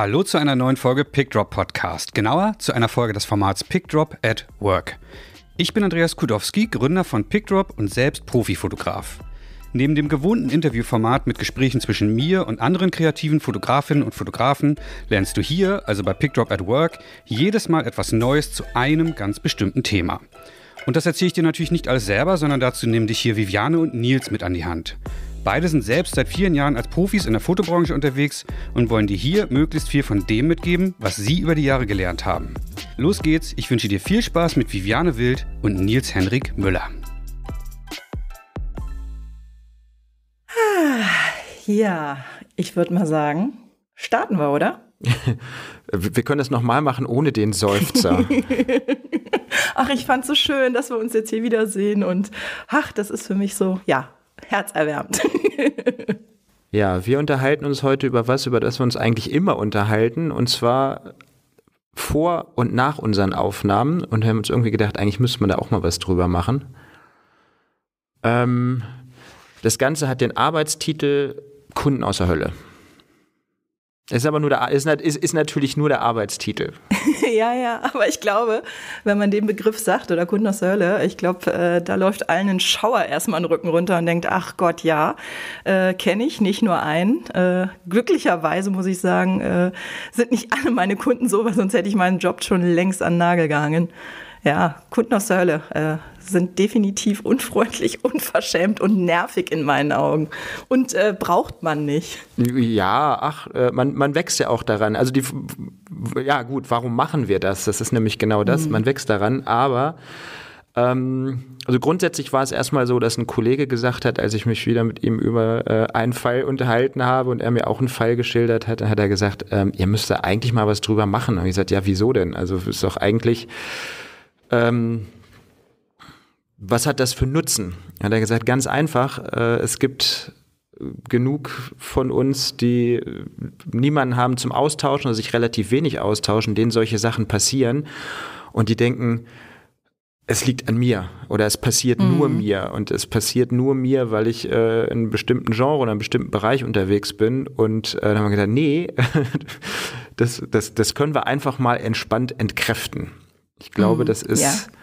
Hallo zu einer neuen Folge Pickdrop Podcast, genauer zu einer Folge des Formats Pickdrop at Work. Ich bin Andreas Kudowski, Gründer von Pickdrop und selbst Profifotograf. Neben dem gewohnten Interviewformat mit Gesprächen zwischen mir und anderen kreativen Fotografinnen und Fotografen lernst du hier, also bei Pickdrop at Work, jedes Mal etwas Neues zu einem ganz bestimmten Thema. Und das erzähle ich dir natürlich nicht alles selber, sondern dazu nehmen dich hier Viviane und Nils mit an die Hand. Beide sind selbst seit vielen Jahren als Profis in der Fotobranche unterwegs und wollen dir hier möglichst viel von dem mitgeben, was sie über die Jahre gelernt haben. Los geht's, ich wünsche dir viel Spaß mit Viviane Wild und Nils Henrik Müller. Ja, ich würde mal sagen, starten wir, oder? wir können das nochmal machen ohne den Seufzer. ach, ich fand es so schön, dass wir uns jetzt hier wiedersehen und ach, das ist für mich so, ja, herzerwärmend. ja, wir unterhalten uns heute über was, über das wir uns eigentlich immer unterhalten, und zwar vor und nach unseren Aufnahmen und haben uns irgendwie gedacht, eigentlich müsste man da auch mal was drüber machen. Ähm, das Ganze hat den Arbeitstitel Kunden aus der Hölle. Ist aber nur der, ist, ist, ist natürlich nur der Arbeitstitel. ja, ja, aber ich glaube, wenn man den Begriff sagt oder der Hölle, ich glaube, äh, da läuft allen ein Schauer erstmal den Rücken runter und denkt, ach Gott, ja, äh, kenne ich, nicht nur einen. Äh, glücklicherweise muss ich sagen, äh, sind nicht alle meine Kunden so, weil sonst hätte ich meinen Job schon längst an den Nagel gehangen. Ja, Kunden aus der Hölle äh, sind definitiv unfreundlich, unverschämt und nervig in meinen Augen. Und äh, braucht man nicht. Ja, ach, äh, man, man wächst ja auch daran. Also die, ja gut, warum machen wir das? Das ist nämlich genau das, mhm. man wächst daran, aber ähm, also grundsätzlich war es erstmal so, dass ein Kollege gesagt hat, als ich mich wieder mit ihm über äh, einen Fall unterhalten habe und er mir auch einen Fall geschildert hat, dann hat er gesagt, ähm, ihr müsst da eigentlich mal was drüber machen. Und ich gesagt, ja, wieso denn? Also ist doch eigentlich ähm, was hat das für Nutzen? Hat er gesagt, ganz einfach, äh, es gibt genug von uns, die niemanden haben zum Austauschen oder sich relativ wenig austauschen, denen solche Sachen passieren und die denken, es liegt an mir oder es passiert mhm. nur mir und es passiert nur mir, weil ich äh, in einem bestimmten Genre oder einem bestimmten Bereich unterwegs bin und äh, dann haben wir gedacht, nee, das, das, das können wir einfach mal entspannt entkräften. Ich glaube, mhm. das ist ja äh,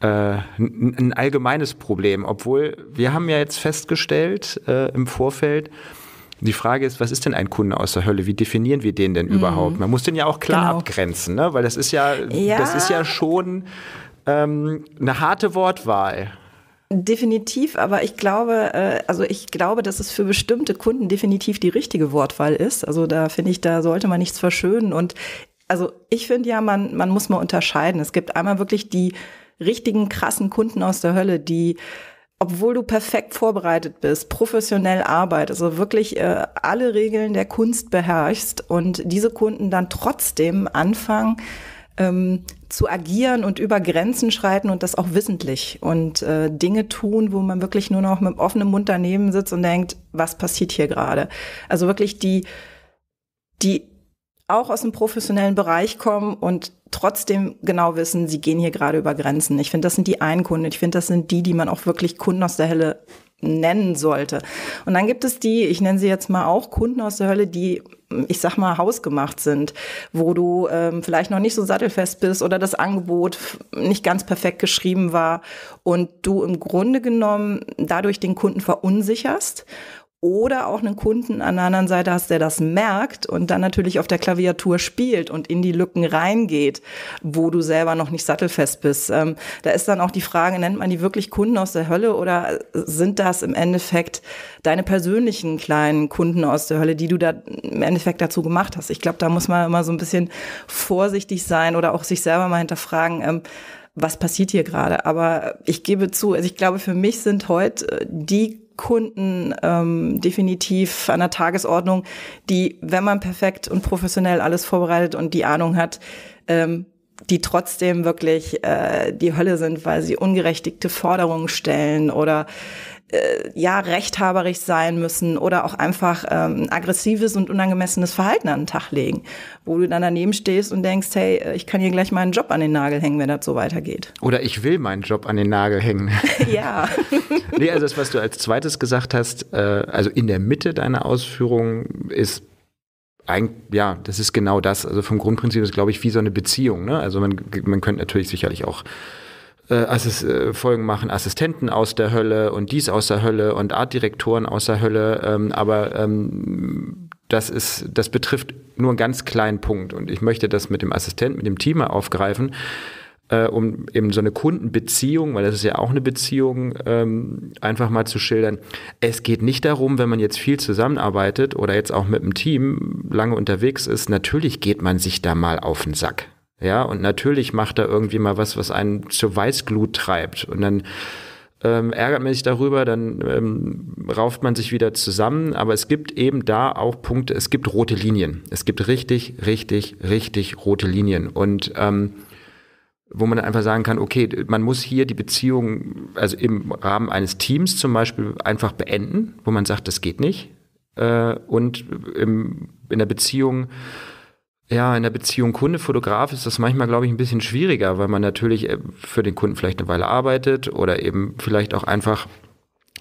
ein allgemeines Problem, obwohl wir haben ja jetzt festgestellt äh, im Vorfeld, die Frage ist, was ist denn ein Kunde aus der Hölle? Wie definieren wir den denn mhm. überhaupt? Man muss den ja auch klar genau. abgrenzen, ne? weil das ist ja, ja. das ist ja schon ähm, eine harte Wortwahl. Definitiv, aber ich glaube, äh, also ich glaube, dass es für bestimmte Kunden definitiv die richtige Wortwahl ist. Also da finde ich, da sollte man nichts verschönen. Und also ich finde ja, man, man muss mal unterscheiden. Es gibt einmal wirklich die richtigen krassen Kunden aus der Hölle, die obwohl du perfekt vorbereitet bist, professionell arbeitest, also wirklich äh, alle Regeln der Kunst beherrschst und diese Kunden dann trotzdem anfangen ähm, zu agieren und über Grenzen schreiten und das auch wissentlich und äh, Dinge tun, wo man wirklich nur noch mit offenem Mund daneben sitzt und denkt, was passiert hier gerade? Also wirklich die, die auch aus dem professionellen Bereich kommen und trotzdem genau wissen, sie gehen hier gerade über Grenzen. Ich finde, das sind die einen Kunden. Ich finde, das sind die, die man auch wirklich Kunden aus der Hölle nennen sollte. Und dann gibt es die, ich nenne sie jetzt mal auch Kunden aus der Hölle, die, ich sag mal, hausgemacht sind, wo du ähm, vielleicht noch nicht so sattelfest bist oder das Angebot nicht ganz perfekt geschrieben war und du im Grunde genommen dadurch den Kunden verunsicherst oder auch einen Kunden an der anderen Seite hast, der das merkt und dann natürlich auf der Klaviatur spielt und in die Lücken reingeht, wo du selber noch nicht sattelfest bist. Ähm, da ist dann auch die Frage, nennt man die wirklich Kunden aus der Hölle oder sind das im Endeffekt deine persönlichen kleinen Kunden aus der Hölle, die du da im Endeffekt dazu gemacht hast? Ich glaube, da muss man immer so ein bisschen vorsichtig sein oder auch sich selber mal hinterfragen, ähm, was passiert hier gerade? Aber ich gebe zu, also ich glaube, für mich sind heute äh, die Kunden ähm, definitiv an der Tagesordnung, die, wenn man perfekt und professionell alles vorbereitet und die Ahnung hat, ähm, die trotzdem wirklich äh, die Hölle sind, weil sie ungerechtigte Forderungen stellen oder äh, ja rechthaberig sein müssen oder auch einfach ähm, aggressives und unangemessenes Verhalten an den Tag legen, wo du dann daneben stehst und denkst, hey, äh, ich kann hier gleich meinen Job an den Nagel hängen, wenn das so weitergeht. Oder ich will meinen Job an den Nagel hängen. ja. nee, also das, was du als zweites gesagt hast, äh, also in der Mitte deiner Ausführungen ist ein, ja, das ist genau das. Also vom Grundprinzip ist, glaube ich, wie so eine Beziehung. Ne? Also man, man könnte natürlich sicherlich auch äh, äh, Folgen machen, Assistenten aus der Hölle und dies aus der Hölle und Artdirektoren aus der Hölle. Ähm, aber ähm, das ist, das betrifft nur einen ganz kleinen Punkt. Und ich möchte das mit dem Assistenten, mit dem Team aufgreifen, äh, um eben so eine Kundenbeziehung, weil das ist ja auch eine Beziehung, ähm, einfach mal zu schildern. Es geht nicht darum, wenn man jetzt viel zusammenarbeitet oder jetzt auch mit dem Team lange unterwegs ist, natürlich geht man sich da mal auf den Sack. Ja, und natürlich macht er irgendwie mal was, was einen zur Weißglut treibt. Und dann ähm, ärgert man sich darüber, dann ähm, rauft man sich wieder zusammen. Aber es gibt eben da auch Punkte, es gibt rote Linien. Es gibt richtig, richtig, richtig rote Linien. Und ähm, wo man einfach sagen kann, okay, man muss hier die Beziehung, also im Rahmen eines Teams zum Beispiel, einfach beenden, wo man sagt, das geht nicht. Äh, und im, in der Beziehung ja, in der Beziehung Kunde-Fotograf ist das manchmal, glaube ich, ein bisschen schwieriger, weil man natürlich äh, für den Kunden vielleicht eine Weile arbeitet oder eben vielleicht auch einfach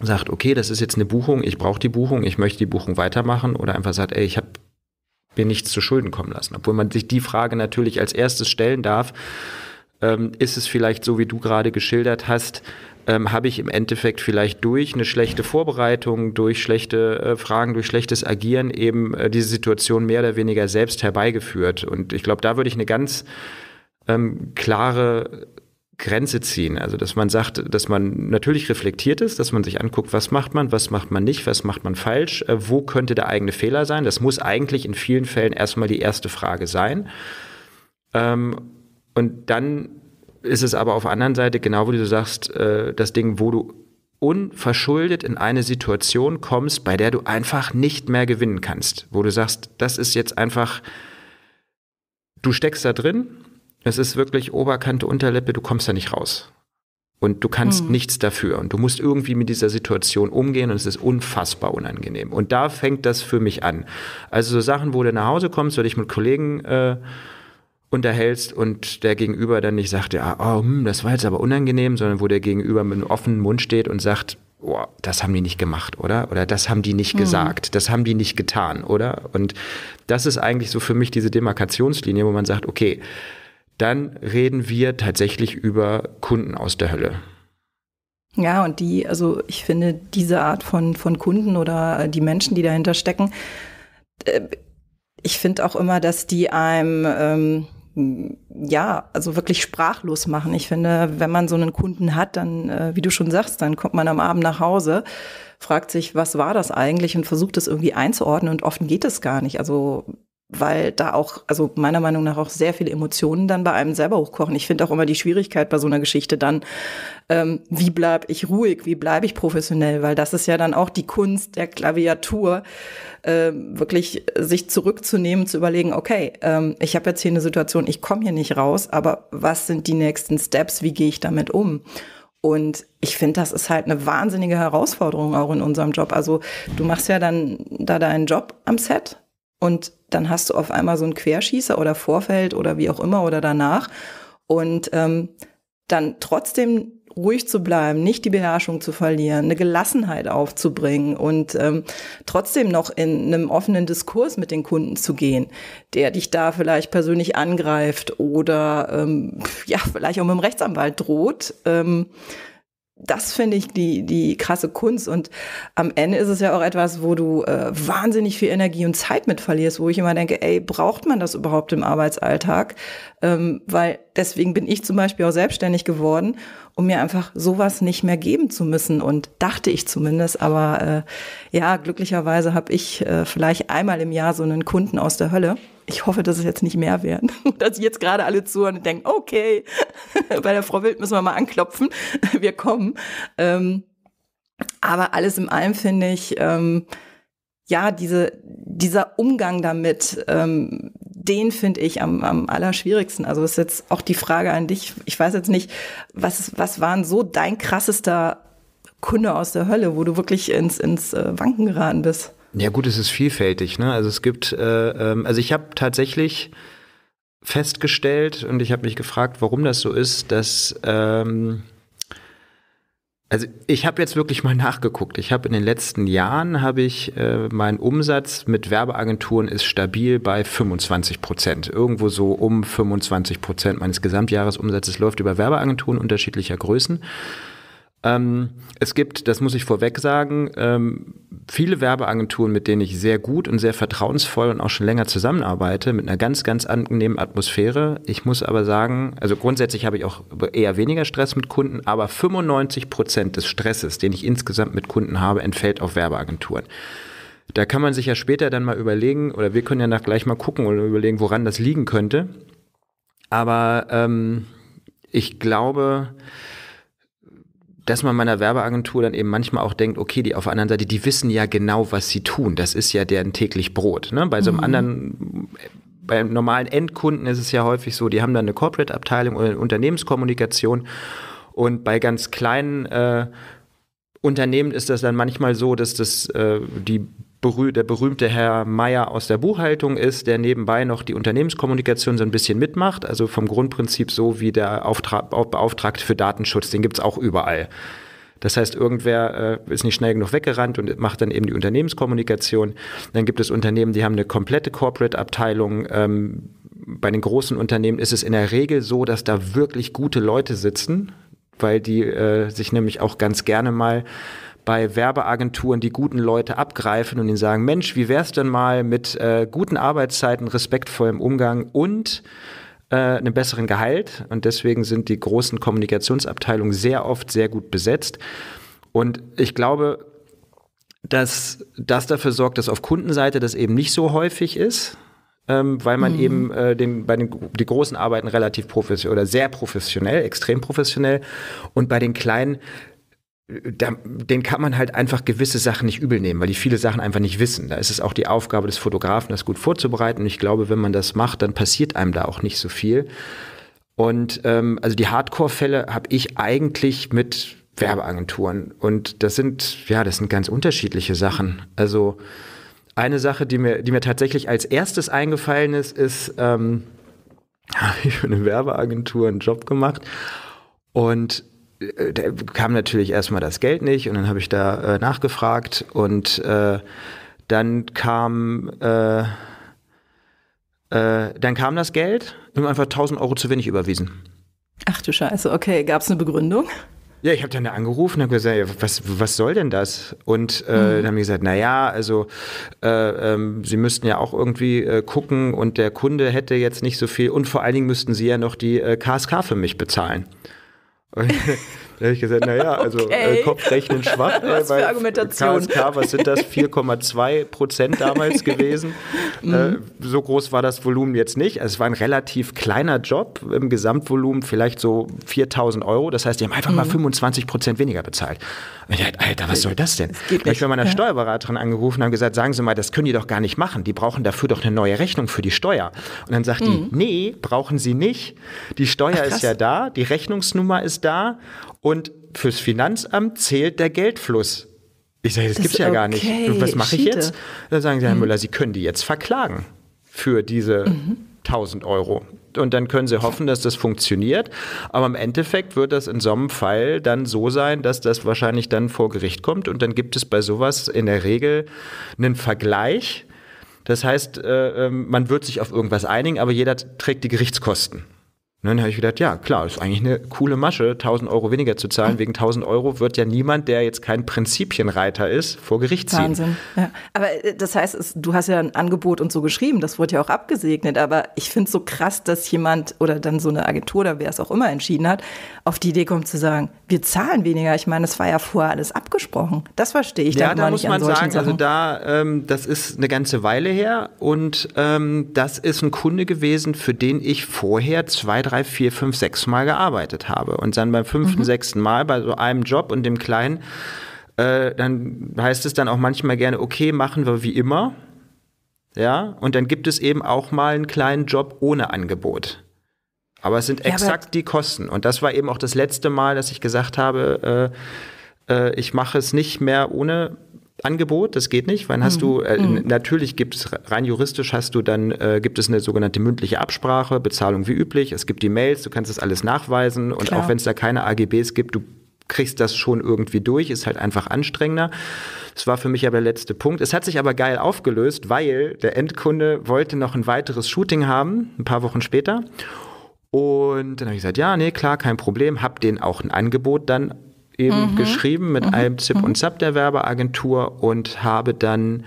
sagt, okay, das ist jetzt eine Buchung, ich brauche die Buchung, ich möchte die Buchung weitermachen oder einfach sagt, ey, ich habe mir nichts zu Schulden kommen lassen. Obwohl man sich die Frage natürlich als erstes stellen darf, ähm, ist es vielleicht so, wie du gerade geschildert hast, ähm, habe ich im Endeffekt vielleicht durch eine schlechte Vorbereitung, durch schlechte äh, Fragen, durch schlechtes Agieren eben äh, diese Situation mehr oder weniger selbst herbeigeführt. Und ich glaube, da würde ich eine ganz ähm, klare Grenze ziehen. Also, dass man sagt, dass man natürlich reflektiert ist, dass man sich anguckt, was macht man, was macht man nicht, was macht man falsch, äh, wo könnte der eigene Fehler sein. Das muss eigentlich in vielen Fällen erstmal die erste Frage sein. Ähm, und dann ist es aber auf der anderen Seite, genau wie du sagst, äh, das Ding, wo du unverschuldet in eine Situation kommst, bei der du einfach nicht mehr gewinnen kannst. Wo du sagst, das ist jetzt einfach, du steckst da drin, es ist wirklich Oberkante, Unterlippe, du kommst da nicht raus. Und du kannst hm. nichts dafür. Und du musst irgendwie mit dieser Situation umgehen und es ist unfassbar unangenehm. Und da fängt das für mich an. Also so Sachen, wo du nach Hause kommst, oder ich mit Kollegen äh, unterhältst und der Gegenüber dann nicht sagt, ja, oh, hm, das war jetzt aber unangenehm, sondern wo der Gegenüber mit einem offenen Mund steht und sagt, oh, das haben die nicht gemacht, oder? Oder das haben die nicht mhm. gesagt, das haben die nicht getan, oder? Und das ist eigentlich so für mich diese Demarkationslinie, wo man sagt, okay, dann reden wir tatsächlich über Kunden aus der Hölle. Ja, und die, also ich finde, diese Art von, von Kunden oder die Menschen, die dahinter stecken, äh, ich finde auch immer, dass die einem ähm, ja, also wirklich sprachlos machen. Ich finde, wenn man so einen Kunden hat, dann, äh, wie du schon sagst, dann kommt man am Abend nach Hause, fragt sich, was war das eigentlich und versucht es irgendwie einzuordnen und oft geht es gar nicht. Also weil da auch, also meiner Meinung nach auch sehr viele Emotionen dann bei einem selber hochkochen. Ich finde auch immer die Schwierigkeit bei so einer Geschichte dann, ähm, wie bleibe ich ruhig, wie bleibe ich professionell, weil das ist ja dann auch die Kunst der Klaviatur, äh, wirklich sich zurückzunehmen, zu überlegen, okay, ähm, ich habe jetzt hier eine Situation, ich komme hier nicht raus, aber was sind die nächsten Steps, wie gehe ich damit um? Und ich finde, das ist halt eine wahnsinnige Herausforderung auch in unserem Job. Also du machst ja dann da deinen Job am Set und dann hast du auf einmal so einen Querschießer oder Vorfeld oder wie auch immer oder danach. Und ähm, dann trotzdem ruhig zu bleiben, nicht die Beherrschung zu verlieren, eine Gelassenheit aufzubringen und ähm, trotzdem noch in einem offenen Diskurs mit den Kunden zu gehen, der dich da vielleicht persönlich angreift oder ähm, ja vielleicht auch mit dem Rechtsanwalt droht. Ähm, das finde ich die, die krasse Kunst. Und am Ende ist es ja auch etwas, wo du äh, wahnsinnig viel Energie und Zeit mit verlierst, wo ich immer denke, ey, braucht man das überhaupt im Arbeitsalltag? Ähm, weil deswegen bin ich zum Beispiel auch selbstständig geworden, um mir einfach sowas nicht mehr geben zu müssen. Und dachte ich zumindest. Aber äh, ja, glücklicherweise habe ich äh, vielleicht einmal im Jahr so einen Kunden aus der Hölle ich hoffe, dass es jetzt nicht mehr werden. Dass jetzt gerade alle zuhören und denken, okay, bei der Frau Wild müssen wir mal anklopfen. Wir kommen. Ähm, aber alles in allem finde ich, ähm, ja, diese, dieser Umgang damit, ähm, den finde ich am, am allerschwierigsten. Also ist jetzt auch die Frage an dich. Ich weiß jetzt nicht, was, was waren so dein krassester Kunde aus der Hölle, wo du wirklich ins, ins äh, Wanken geraten bist? Ja gut, es ist vielfältig. Ne? Also es gibt, äh, ähm, also ich habe tatsächlich festgestellt und ich habe mich gefragt, warum das so ist, dass ähm, Also ich habe jetzt wirklich mal nachgeguckt. Ich habe in den letzten Jahren habe ich äh, mein Umsatz mit Werbeagenturen ist stabil bei 25 Prozent. Irgendwo so um 25 Prozent meines Gesamtjahresumsatzes läuft über Werbeagenturen unterschiedlicher Größen. Ähm, es gibt, das muss ich vorweg sagen, ähm, viele Werbeagenturen, mit denen ich sehr gut und sehr vertrauensvoll und auch schon länger zusammenarbeite, mit einer ganz, ganz angenehmen Atmosphäre. Ich muss aber sagen, also grundsätzlich habe ich auch eher weniger Stress mit Kunden, aber 95 Prozent des Stresses, den ich insgesamt mit Kunden habe, entfällt auf Werbeagenturen. Da kann man sich ja später dann mal überlegen, oder wir können ja nach gleich mal gucken oder überlegen, woran das liegen könnte. Aber ähm, ich glaube, dass man meiner Werbeagentur dann eben manchmal auch denkt, okay, die auf der anderen Seite, die wissen ja genau, was sie tun. Das ist ja deren täglich Brot. Ne? Bei so einem mhm. anderen, beim normalen Endkunden ist es ja häufig so, die haben dann eine Corporate-Abteilung oder eine Unternehmenskommunikation. Und bei ganz kleinen äh, Unternehmen ist das dann manchmal so, dass das äh, die berüh der berühmte Herr Meier aus der Buchhaltung ist, der nebenbei noch die Unternehmenskommunikation so ein bisschen mitmacht. Also vom Grundprinzip so wie der Auftrag, Beauftragte für Datenschutz, den gibt es auch überall. Das heißt, irgendwer äh, ist nicht schnell genug weggerannt und macht dann eben die Unternehmenskommunikation. Dann gibt es Unternehmen, die haben eine komplette Corporate-Abteilung. Ähm, bei den großen Unternehmen ist es in der Regel so, dass da wirklich gute Leute sitzen, weil die äh, sich nämlich auch ganz gerne mal bei Werbeagenturen die guten Leute abgreifen und ihnen sagen, Mensch, wie wär's denn mal mit äh, guten Arbeitszeiten, respektvollem Umgang und äh, einem besseren Gehalt? Und deswegen sind die großen Kommunikationsabteilungen sehr oft sehr gut besetzt. Und ich glaube, dass das dafür sorgt, dass auf Kundenseite das eben nicht so häufig ist. Ähm, weil man mhm. eben äh, den, bei den die großen Arbeiten relativ professionell oder sehr professionell, extrem professionell und bei den kleinen da, den kann man halt einfach gewisse Sachen nicht übel nehmen, weil die viele Sachen einfach nicht wissen. Da ist es auch die Aufgabe des Fotografen, das gut vorzubereiten. Und ich glaube, wenn man das macht, dann passiert einem da auch nicht so viel. Und ähm, also die Hardcore-Fälle habe ich eigentlich mit Werbeagenturen. Und das sind, ja, das sind ganz unterschiedliche Sachen. Also eine Sache, die mir, die mir tatsächlich als erstes eingefallen ist, ist, ähm, habe ich für eine Werbeagentur einen Job gemacht. Und da kam natürlich erstmal das Geld nicht und dann habe ich da äh, nachgefragt und äh, dann kam äh, äh dann kam das Geld und einfach 1000 Euro zu wenig überwiesen. Ach du Scheiße, okay. Gab es eine Begründung? Ja, ich habe dann angerufen und habe gesagt, was, was soll denn das? Und äh, mhm. dann haben die gesagt, na ja, also äh, ähm, sie müssten ja auch irgendwie äh, gucken und der Kunde hätte jetzt nicht so viel und vor allen Dingen müssten sie ja noch die äh, KSK für mich bezahlen. Da habe ich gesagt, naja, also okay. äh, Kopfrechnen schwach. was für Argumentation. KSK, was sind das? 4,2 Prozent damals gewesen. Mhm. Äh, so groß war das Volumen jetzt nicht. Es war ein relativ kleiner Job im Gesamtvolumen, vielleicht so 4000 Euro. Das heißt, die haben einfach mhm. mal 25 Prozent weniger bezahlt. Und ich dachte, Alter, was soll das denn? Das geht ich bin meiner ja. Steuerberaterin angerufen und habe gesagt, sagen Sie mal, das können die doch gar nicht machen. Die brauchen dafür doch eine neue Rechnung für die Steuer. Und dann sagt mhm. die, nee, brauchen Sie nicht. Die Steuer Ach, ist ja da, die Rechnungsnummer ist da und fürs Finanzamt zählt der Geldfluss. Ich sage, das, das gibt's ja okay. gar nicht. Und was mache ich jetzt? Dann sagen sie, Herr mhm. Müller, Sie können die jetzt verklagen für diese mhm. 1000 Euro. Und dann können Sie hoffen, dass das funktioniert. Aber im Endeffekt wird das in so einem Fall dann so sein, dass das wahrscheinlich dann vor Gericht kommt. Und dann gibt es bei sowas in der Regel einen Vergleich. Das heißt, äh, ähm, man wird sich auf irgendwas einigen, aber jeder trägt die Gerichtskosten. Und dann habe ich gedacht, ja, klar, ist eigentlich eine coole Masche, 1000 Euro weniger zu zahlen. Wegen 1000 Euro wird ja niemand, der jetzt kein Prinzipienreiter ist, vor Gericht ziehen. Wahnsinn. Ja. Aber äh, das heißt, es, du hast ja ein Angebot und so geschrieben, das wurde ja auch abgesegnet. Aber ich finde es so krass, dass jemand oder dann so eine Agentur oder wer es auch immer entschieden hat, auf die Idee kommt zu sagen, wir zahlen weniger. Ich meine, das war ja vorher alles abgesprochen. Das verstehe ich ja, da muss man sagen, also Sachen. also da, ähm, das ist eine ganze Weile her und ähm, das ist ein Kunde gewesen, für den ich vorher zwei, drei drei, vier, fünf, sechs Mal gearbeitet habe. Und dann beim fünften, mhm. sechsten Mal bei so einem Job und dem kleinen, äh, dann heißt es dann auch manchmal gerne, okay, machen wir wie immer. Ja, und dann gibt es eben auch mal einen kleinen Job ohne Angebot. Aber es sind ja, exakt die Kosten. Und das war eben auch das letzte Mal, dass ich gesagt habe, äh, äh, ich mache es nicht mehr ohne Angebot, das geht nicht, weil hast mhm. du, äh, mhm. natürlich gibt es, rein juristisch hast du dann, äh, gibt es eine sogenannte mündliche Absprache, Bezahlung wie üblich, es gibt die Mails, du kannst das alles nachweisen und Klar. auch wenn es da keine AGBs gibt, du kriegst das schon irgendwie durch, ist halt einfach anstrengender. Das war für mich aber der letzte Punkt. Es hat sich aber geil aufgelöst, weil der Endkunde wollte noch ein weiteres Shooting haben, ein paar Wochen später. Und dann habe ich gesagt, ja, nee, klar, kein Problem. Hab denen auch ein Angebot dann eben mhm. geschrieben mit mhm. einem Zip mhm. und Zap der Werbeagentur und habe dann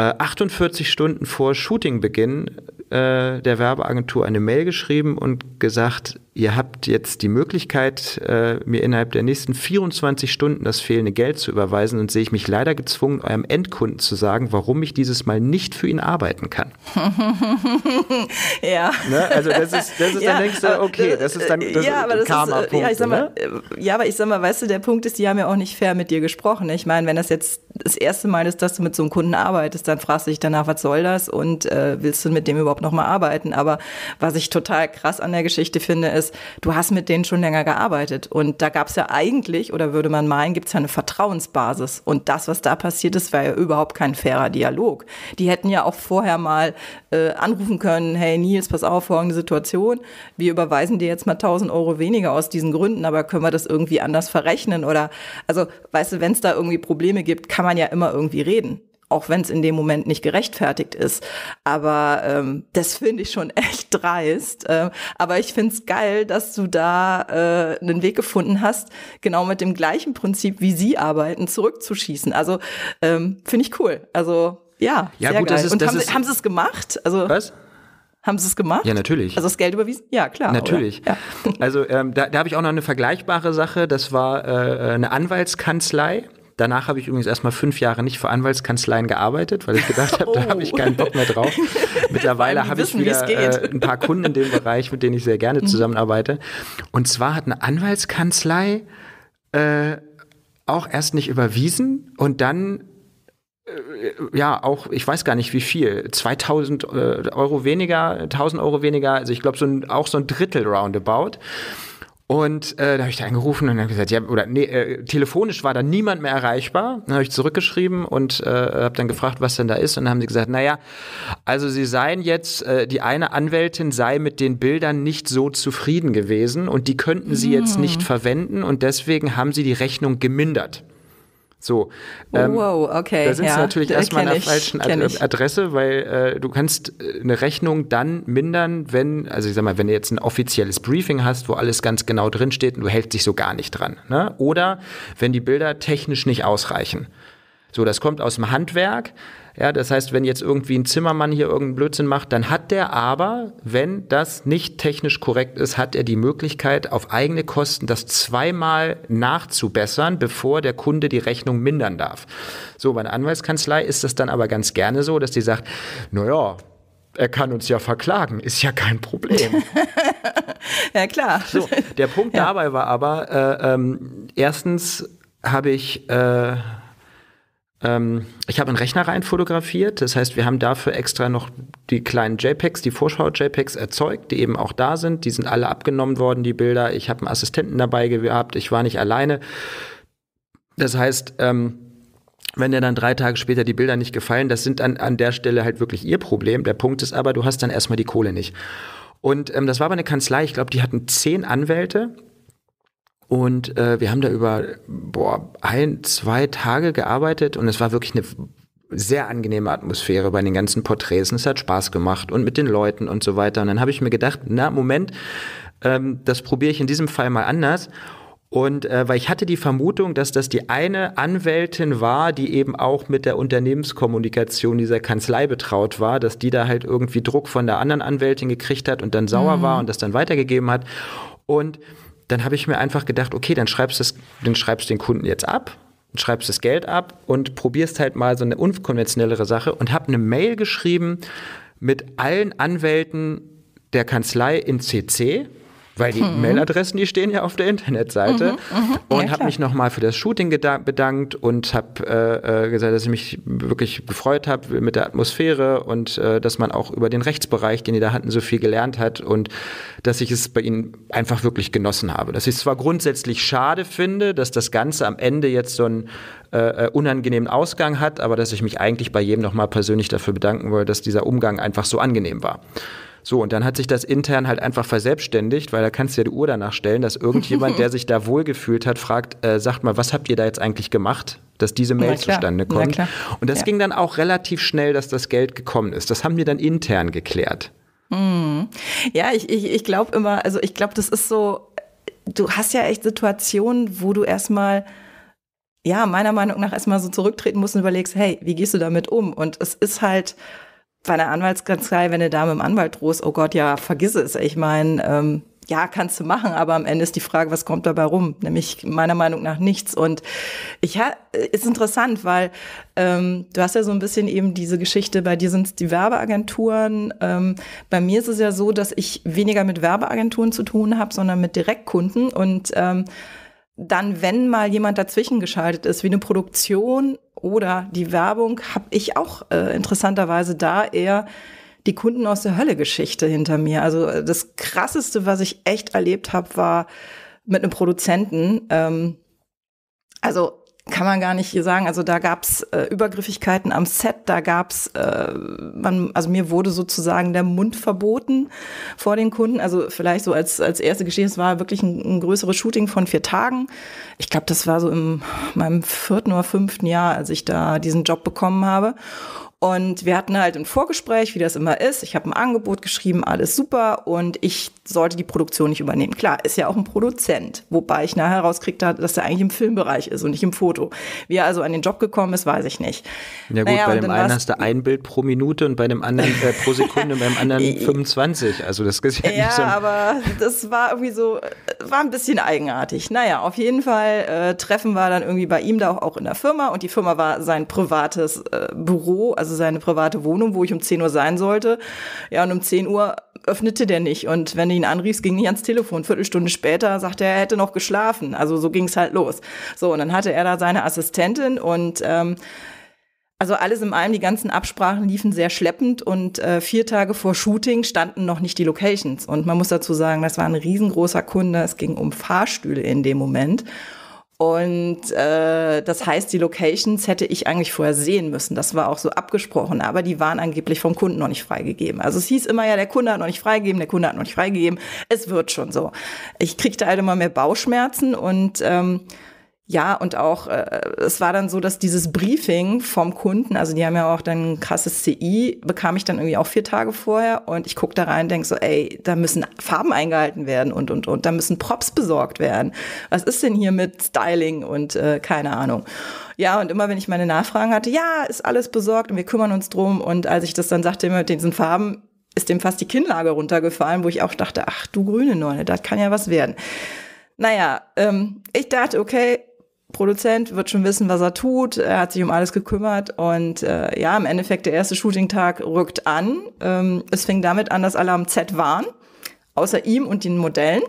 48 Stunden vor Shootingbeginn äh, der Werbeagentur eine Mail geschrieben und gesagt, ihr habt jetzt die Möglichkeit, äh, mir innerhalb der nächsten 24 Stunden das fehlende Geld zu überweisen und sehe ich mich leider gezwungen, eurem Endkunden zu sagen, warum ich dieses Mal nicht für ihn arbeiten kann. ja. Ne? Also das ist, das ist ja, dann denkst du, okay, das ist dann das ja, aber das Karma ist, ja, ich sag mal, ne? ja, aber ich sag mal, weißt du, der Punkt ist, die haben ja auch nicht fair mit dir gesprochen. Ich meine, wenn das jetzt das erste Mal ist, dass du mit so einem Kunden arbeitest, dann fragst du dich danach, was soll das und äh, willst du mit dem überhaupt nochmal arbeiten? Aber was ich total krass an der Geschichte finde, ist, du hast mit denen schon länger gearbeitet. Und da gab es ja eigentlich, oder würde man meinen, gibt es ja eine Vertrauensbasis. Und das, was da passiert ist, war ja überhaupt kein fairer Dialog. Die hätten ja auch vorher mal äh, anrufen können, hey Nils, pass auf, folgende Situation. Wir überweisen dir jetzt mal 1000 Euro weniger aus diesen Gründen, aber können wir das irgendwie anders verrechnen? Oder, also, weißt du, wenn es da irgendwie Probleme gibt, kann man ja immer irgendwie reden auch wenn es in dem Moment nicht gerechtfertigt ist. Aber ähm, das finde ich schon echt dreist. Ähm, aber ich finde es geil, dass du da äh, einen Weg gefunden hast, genau mit dem gleichen Prinzip, wie sie arbeiten, zurückzuschießen. Also ähm, finde ich cool. Also ja, ja sehr gut, geil. Ist, Und haben, ist, haben sie es gemacht? Also was? Haben Sie es gemacht? Ja, natürlich. Also das Geld überwiesen? Ja, klar. Natürlich. Ja. Also ähm, da, da habe ich auch noch eine vergleichbare Sache. Das war äh, eine Anwaltskanzlei. Danach habe ich übrigens erstmal fünf Jahre nicht für Anwaltskanzleien gearbeitet, weil ich gedacht habe, oh. da habe ich keinen Bock mehr drauf. Mittlerweile habe ich wieder äh, ein paar Kunden in dem Bereich, mit denen ich sehr gerne mhm. zusammenarbeite. Und zwar hat eine Anwaltskanzlei äh, auch erst nicht überwiesen und dann äh, ja, auch, ich weiß gar nicht wie viel, 2000 äh, Euro weniger, 1000 Euro weniger, also ich glaube so ein, auch so ein Drittel roundabout. Und äh, da habe ich da angerufen und dann gesagt, ja, oder nee, äh, telefonisch war da niemand mehr erreichbar. Dann habe ich zurückgeschrieben und äh, habe dann gefragt, was denn da ist. Und dann haben sie gesagt, naja, also sie seien jetzt, äh, die eine Anwältin sei mit den Bildern nicht so zufrieden gewesen und die könnten sie jetzt nicht hm. verwenden und deswegen haben sie die Rechnung gemindert. So. Ähm, wow, okay. Da sind ja, natürlich erstmal an der falschen Ad Adresse, weil äh, du kannst äh, eine Rechnung dann mindern, wenn, also ich sag mal, wenn du jetzt ein offizielles Briefing hast, wo alles ganz genau drinsteht und du hältst dich so gar nicht dran. Ne? Oder wenn die Bilder technisch nicht ausreichen. So, das kommt aus dem Handwerk. Ja, das heißt, wenn jetzt irgendwie ein Zimmermann hier irgendeinen Blödsinn macht, dann hat der aber, wenn das nicht technisch korrekt ist, hat er die Möglichkeit, auf eigene Kosten das zweimal nachzubessern, bevor der Kunde die Rechnung mindern darf. So, bei einer Anwaltskanzlei ist das dann aber ganz gerne so, dass die sagt, naja, er kann uns ja verklagen, ist ja kein Problem. ja, klar. So, der Punkt ja. dabei war aber, äh, ähm, erstens habe ich äh, ähm, ich habe einen Rechner rein fotografiert. Das heißt, wir haben dafür extra noch die kleinen JPEGs, die Vorschau-JPEGs erzeugt, die eben auch da sind. Die sind alle abgenommen worden, die Bilder. Ich habe einen Assistenten dabei gehabt. Ich war nicht alleine. Das heißt, ähm, wenn dir dann drei Tage später die Bilder nicht gefallen, das sind an, an der Stelle halt wirklich ihr Problem. Der Punkt ist aber, du hast dann erstmal die Kohle nicht. Und ähm, das war aber eine Kanzlei, ich glaube, die hatten zehn Anwälte und äh, wir haben da über boah, ein, zwei Tage gearbeitet und es war wirklich eine sehr angenehme Atmosphäre bei den ganzen Porträts. Und es hat Spaß gemacht und mit den Leuten und so weiter. Und dann habe ich mir gedacht, na Moment, ähm, das probiere ich in diesem Fall mal anders. Und äh, weil ich hatte die Vermutung, dass das die eine Anwältin war, die eben auch mit der Unternehmenskommunikation dieser Kanzlei betraut war, dass die da halt irgendwie Druck von der anderen Anwältin gekriegt hat und dann sauer mhm. war und das dann weitergegeben hat. Und dann habe ich mir einfach gedacht, okay, dann schreibst du schreibst den Kunden jetzt ab, schreibst das Geld ab und probierst halt mal so eine unkonventionellere Sache und habe eine Mail geschrieben mit allen Anwälten der Kanzlei in CC weil die mhm. Mailadressen, die stehen ja auf der Internetseite. Mhm, mhm. und ja, habe mich nochmal für das Shooting bedankt und habe äh, äh, gesagt, dass ich mich wirklich gefreut habe mit der Atmosphäre und äh, dass man auch über den Rechtsbereich, den die da hatten, so viel gelernt hat und dass ich es bei ihnen einfach wirklich genossen habe. Dass ich es zwar grundsätzlich schade finde, dass das Ganze am Ende jetzt so einen äh, äh, unangenehmen Ausgang hat, aber dass ich mich eigentlich bei jedem nochmal persönlich dafür bedanken wollte, dass dieser Umgang einfach so angenehm war. So, und dann hat sich das intern halt einfach verselbstständigt, weil da kannst du ja die Uhr danach stellen, dass irgendjemand, der sich da wohlgefühlt hat, fragt, äh, sagt mal, was habt ihr da jetzt eigentlich gemacht, dass diese Mail zustande kommt? Und das ja. ging dann auch relativ schnell, dass das Geld gekommen ist. Das haben wir dann intern geklärt. Hm. Ja, ich, ich, ich glaube immer, also ich glaube, das ist so, du hast ja echt Situationen, wo du erstmal ja, meiner Meinung nach erstmal so zurücktreten musst und überlegst, hey, wie gehst du damit um? Und es ist halt, bei einer Anwaltskanzlei, wenn du da mit dem Anwalt drohst, oh Gott, ja, vergiss es. Ich meine, ähm, ja, kannst du machen, aber am Ende ist die Frage, was kommt dabei rum? Nämlich meiner Meinung nach nichts. Und ich ha, ist interessant, weil ähm, du hast ja so ein bisschen eben diese Geschichte, bei dir sind es die Werbeagenturen. Ähm, bei mir ist es ja so, dass ich weniger mit Werbeagenturen zu tun habe, sondern mit Direktkunden. Und ähm, dann, wenn mal jemand dazwischen geschaltet ist, wie eine Produktion oder die Werbung, habe ich auch äh, interessanterweise da eher die Kunden aus der Hölle-Geschichte hinter mir. Also äh, das Krasseste, was ich echt erlebt habe, war mit einem Produzenten. Ähm, also kann man gar nicht hier sagen. Also da gab's äh, Übergriffigkeiten am Set, da gab's, äh, also mir wurde sozusagen der Mund verboten vor den Kunden. Also vielleicht so als als erste Geschichte, es war wirklich ein, ein größeres Shooting von vier Tagen. Ich glaube, das war so in meinem vierten oder fünften Jahr, als ich da diesen Job bekommen habe. Und wir hatten halt ein Vorgespräch, wie das immer ist. Ich habe ein Angebot geschrieben, alles super. Und ich sollte die Produktion nicht übernehmen. Klar, ist ja auch ein Produzent. Wobei ich nachher rauskriegte, dass er eigentlich im Filmbereich ist und nicht im Foto. Wie er also an den Job gekommen ist, weiß ich nicht. Ja gut, naja, bei dem einen hast du ein Bild pro Minute und bei dem anderen äh, pro Sekunde und beim anderen 25. Also das ist ja, ja nicht so. Ja, aber das war irgendwie so, war ein bisschen eigenartig. Naja, auf jeden Fall äh, treffen wir dann irgendwie bei ihm da auch, auch in der Firma. Und die Firma war sein privates äh, Büro, also also seine private Wohnung, wo ich um 10 Uhr sein sollte. Ja, und um 10 Uhr öffnete der nicht. Und wenn du ihn anriefst, ging nicht ans Telefon. Viertelstunde später sagte er, er hätte noch geschlafen. Also so ging es halt los. So, und dann hatte er da seine Assistentin und ähm, also alles in allem, die ganzen Absprachen liefen sehr schleppend und äh, vier Tage vor Shooting standen noch nicht die Locations. Und man muss dazu sagen, das war ein riesengroßer Kunde. Es ging um Fahrstühle in dem Moment. Und äh, das heißt, die Locations hätte ich eigentlich vorher sehen müssen. Das war auch so abgesprochen, aber die waren angeblich vom Kunden noch nicht freigegeben. Also es hieß immer ja, der Kunde hat noch nicht freigegeben, der Kunde hat noch nicht freigegeben. Es wird schon so. Ich kriegte halt immer mehr Bauchschmerzen und ähm, ja, und auch, äh, es war dann so, dass dieses Briefing vom Kunden, also die haben ja auch dann ein krasses CI, bekam ich dann irgendwie auch vier Tage vorher und ich gucke da rein denke so, ey, da müssen Farben eingehalten werden und, und, und, da müssen Props besorgt werden. Was ist denn hier mit Styling und äh, keine Ahnung. Ja, und immer wenn ich meine Nachfragen hatte, ja, ist alles besorgt und wir kümmern uns drum und als ich das dann sagte mit diesen Farben, ist dem fast die Kinnlage runtergefallen, wo ich auch dachte, ach du grüne Neune, das kann ja was werden. Naja, ähm, ich dachte, okay, Produzent wird schon wissen, was er tut. Er hat sich um alles gekümmert und äh, ja, im Endeffekt der erste Shooting-Tag rückt an. Ähm, es fing damit an, dass alle am Set waren, außer ihm und den Modellen.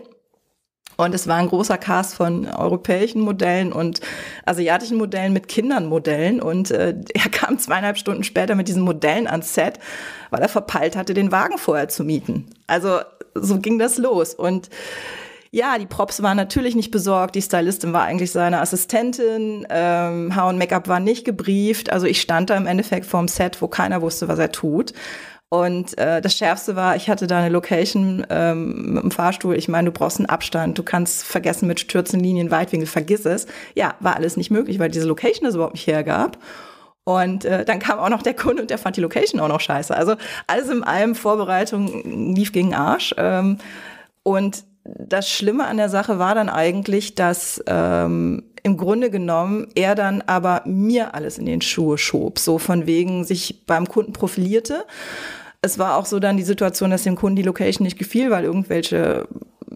Und es war ein großer Cast von europäischen Modellen und asiatischen Modellen mit Kindernmodellen. Und äh, er kam zweieinhalb Stunden später mit diesen Modellen ans Set, weil er verpeilt hatte, den Wagen vorher zu mieten. Also so ging das los. Und ja, die Props waren natürlich nicht besorgt. Die Stylistin war eigentlich seine Assistentin. Ähm, Haar und Make-up war nicht gebrieft. Also ich stand da im Endeffekt vorm Set, wo keiner wusste, was er tut. Und äh, das Schärfste war, ich hatte da eine Location ähm, mit dem Fahrstuhl. Ich meine, du brauchst einen Abstand, du kannst vergessen mit Stürzenlinien, Weitwinkel, vergiss es. Ja, war alles nicht möglich, weil diese Location das überhaupt nicht hergab. Und äh, dann kam auch noch der Kunde und der fand die Location auch noch scheiße. Also alles in allem Vorbereitung lief gegen Arsch. Ähm, und das Schlimme an der Sache war dann eigentlich, dass ähm, im Grunde genommen er dann aber mir alles in den Schuhe schob, so von wegen sich beim Kunden profilierte. Es war auch so dann die Situation, dass dem Kunden die Location nicht gefiel, weil irgendwelche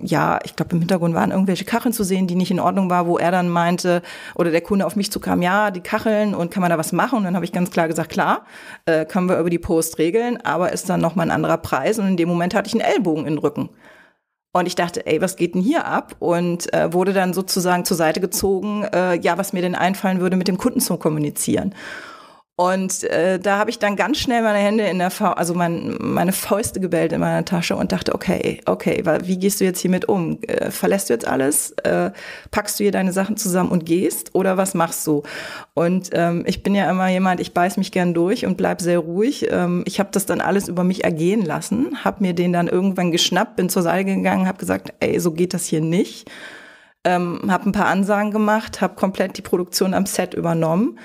ja, ich glaube, im Hintergrund waren irgendwelche Kacheln zu sehen, die nicht in Ordnung war, wo er dann meinte, oder der Kunde auf mich zukam, ja, die Kacheln und kann man da was machen? Und dann habe ich ganz klar gesagt, klar, äh, können wir über die Post regeln, aber ist dann nochmal ein anderer Preis. Und in dem Moment hatte ich einen Ellbogen in den Rücken. Und ich dachte, ey, was geht denn hier ab? Und äh, wurde dann sozusagen zur Seite gezogen, äh, ja, was mir denn einfallen würde, mit dem Kunden zu kommunizieren. Und äh, da habe ich dann ganz schnell meine Hände in der Fa also mein, meine Fäuste gebellt in meiner Tasche und dachte, okay, okay, wie gehst du jetzt hiermit um? Äh, verlässt du jetzt alles? Äh, packst du hier deine Sachen zusammen und gehst? Oder was machst du? Und ähm, ich bin ja immer jemand, ich beiß mich gern durch und bleib sehr ruhig. Ähm, ich habe das dann alles über mich ergehen lassen, habe mir den dann irgendwann geschnappt, bin zur Seite gegangen, habe gesagt, ey, so geht das hier nicht. Ähm, habe ein paar Ansagen gemacht, habe komplett die Produktion am Set übernommen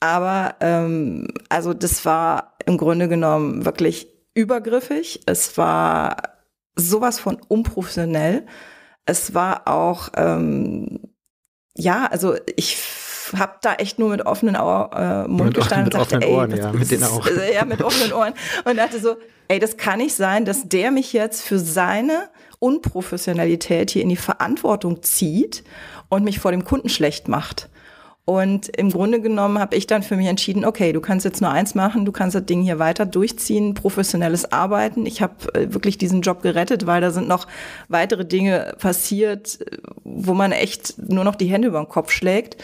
aber ähm, also das war im Grunde genommen wirklich übergriffig. Es war sowas von unprofessionell. Es war auch, ähm, ja, also ich habe da echt nur mit offenen Au äh, Mund mit, gestanden mit und sagte, ey, Ohren, ja, mit denen auch. Ist, ja, mit offenen Ohren und dachte so, ey, das kann nicht sein, dass der mich jetzt für seine Unprofessionalität hier in die Verantwortung zieht und mich vor dem Kunden schlecht macht. Und im Grunde genommen habe ich dann für mich entschieden, okay, du kannst jetzt nur eins machen, du kannst das Ding hier weiter durchziehen, professionelles Arbeiten. Ich habe äh, wirklich diesen Job gerettet, weil da sind noch weitere Dinge passiert, wo man echt nur noch die Hände über den Kopf schlägt.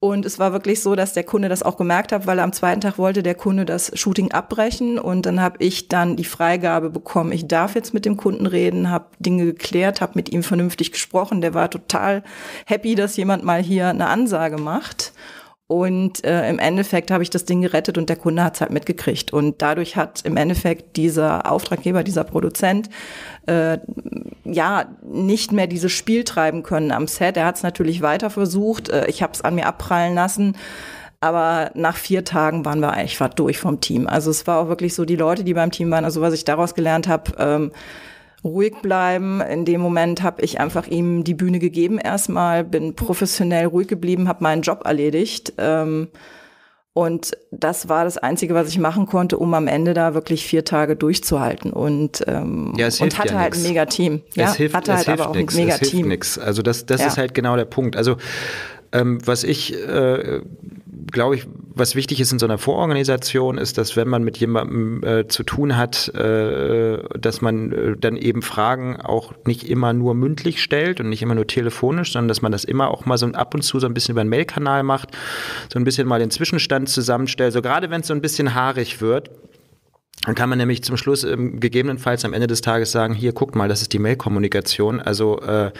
Und es war wirklich so, dass der Kunde das auch gemerkt hat, weil am zweiten Tag wollte der Kunde das Shooting abbrechen und dann habe ich dann die Freigabe bekommen, ich darf jetzt mit dem Kunden reden, habe Dinge geklärt, habe mit ihm vernünftig gesprochen. Der war total happy, dass jemand mal hier eine Ansage macht. Und äh, im Endeffekt habe ich das Ding gerettet und der Kunde hat es halt mitgekriegt. Und dadurch hat im Endeffekt dieser Auftraggeber, dieser Produzent, äh, ja, nicht mehr dieses Spiel treiben können am Set. Er hat es natürlich weiter versucht. Äh, ich habe es an mir abprallen lassen. Aber nach vier Tagen waren wir eigentlich durch vom Team. Also es war auch wirklich so, die Leute, die beim Team waren, also was ich daraus gelernt habe, ähm, ruhig bleiben. In dem Moment habe ich einfach ihm die Bühne gegeben erstmal, bin professionell ruhig geblieben, habe meinen Job erledigt. Ähm, und das war das Einzige, was ich machen konnte, um am Ende da wirklich vier Tage durchzuhalten. Und, ähm, ja, und hatte ja halt nix. ein Mega-Team. Ja, es hilft, hatte es halt hilft aber auch nix. ein Mega-Team. Also das, das ja. ist halt genau der Punkt. Also ähm, was ich äh, glaube ich, was wichtig ist in so einer Vororganisation, ist, dass wenn man mit jemandem äh, zu tun hat, äh, dass man äh, dann eben Fragen auch nicht immer nur mündlich stellt und nicht immer nur telefonisch, sondern dass man das immer auch mal so ab und zu so ein bisschen über einen Mailkanal macht, so ein bisschen mal den Zwischenstand zusammenstellt. So gerade wenn es so ein bisschen haarig wird, dann kann man nämlich zum Schluss ähm, gegebenenfalls am Ende des Tages sagen, hier, guckt mal, das ist die Mailkommunikation. Also äh,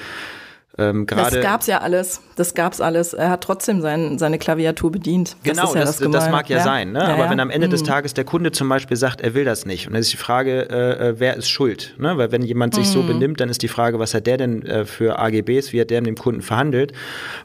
ähm, das gab's ja alles. Das gab's alles. Er hat trotzdem sein, seine Klaviatur bedient. Genau, das, ja das, das, das, mag ja, ja. sein. Ne? Ja, Aber wenn am Ende mhm. des Tages der Kunde zum Beispiel sagt, er will das nicht, und dann ist die Frage, äh, äh, wer ist schuld? Ne? Weil wenn jemand sich mhm. so benimmt, dann ist die Frage, was hat der denn äh, für AGBs, wie hat der mit dem Kunden verhandelt?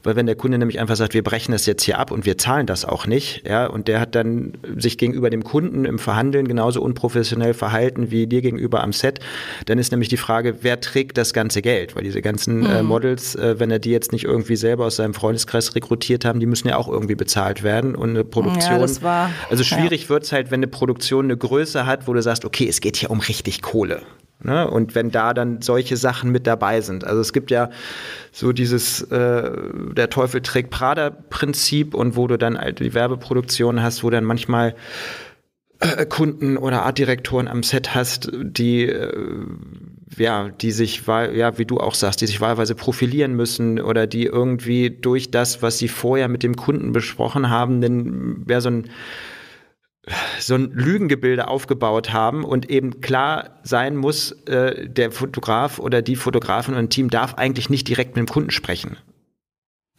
Weil wenn der Kunde nämlich einfach sagt, wir brechen das jetzt hier ab und wir zahlen das auch nicht, ja, und der hat dann sich gegenüber dem Kunden im Verhandeln genauso unprofessionell verhalten wie dir gegenüber am Set, dann ist nämlich die Frage, wer trägt das ganze Geld? Weil diese ganzen mhm. äh, Models Mädels, äh, wenn er die jetzt nicht irgendwie selber aus seinem Freundeskreis rekrutiert haben, die müssen ja auch irgendwie bezahlt werden. Und eine Produktion. Ja, war, also schwierig ja. wird es halt, wenn eine Produktion eine Größe hat, wo du sagst, okay, es geht hier um richtig Kohle. Ne? Und wenn da dann solche Sachen mit dabei sind. Also es gibt ja so dieses äh, der Teufel trägt Prada-Prinzip und wo du dann halt die Werbeproduktion hast, wo dann manchmal Kunden oder Artdirektoren am Set hast, die äh, ja, die sich, ja, wie du auch sagst, die sich wahlweise profilieren müssen oder die irgendwie durch das, was sie vorher mit dem Kunden besprochen haben, denn wäre so ein so ein Lügengebilde aufgebaut haben und eben klar sein muss, äh, der Fotograf oder die Fotografin und ein Team darf eigentlich nicht direkt mit dem Kunden sprechen.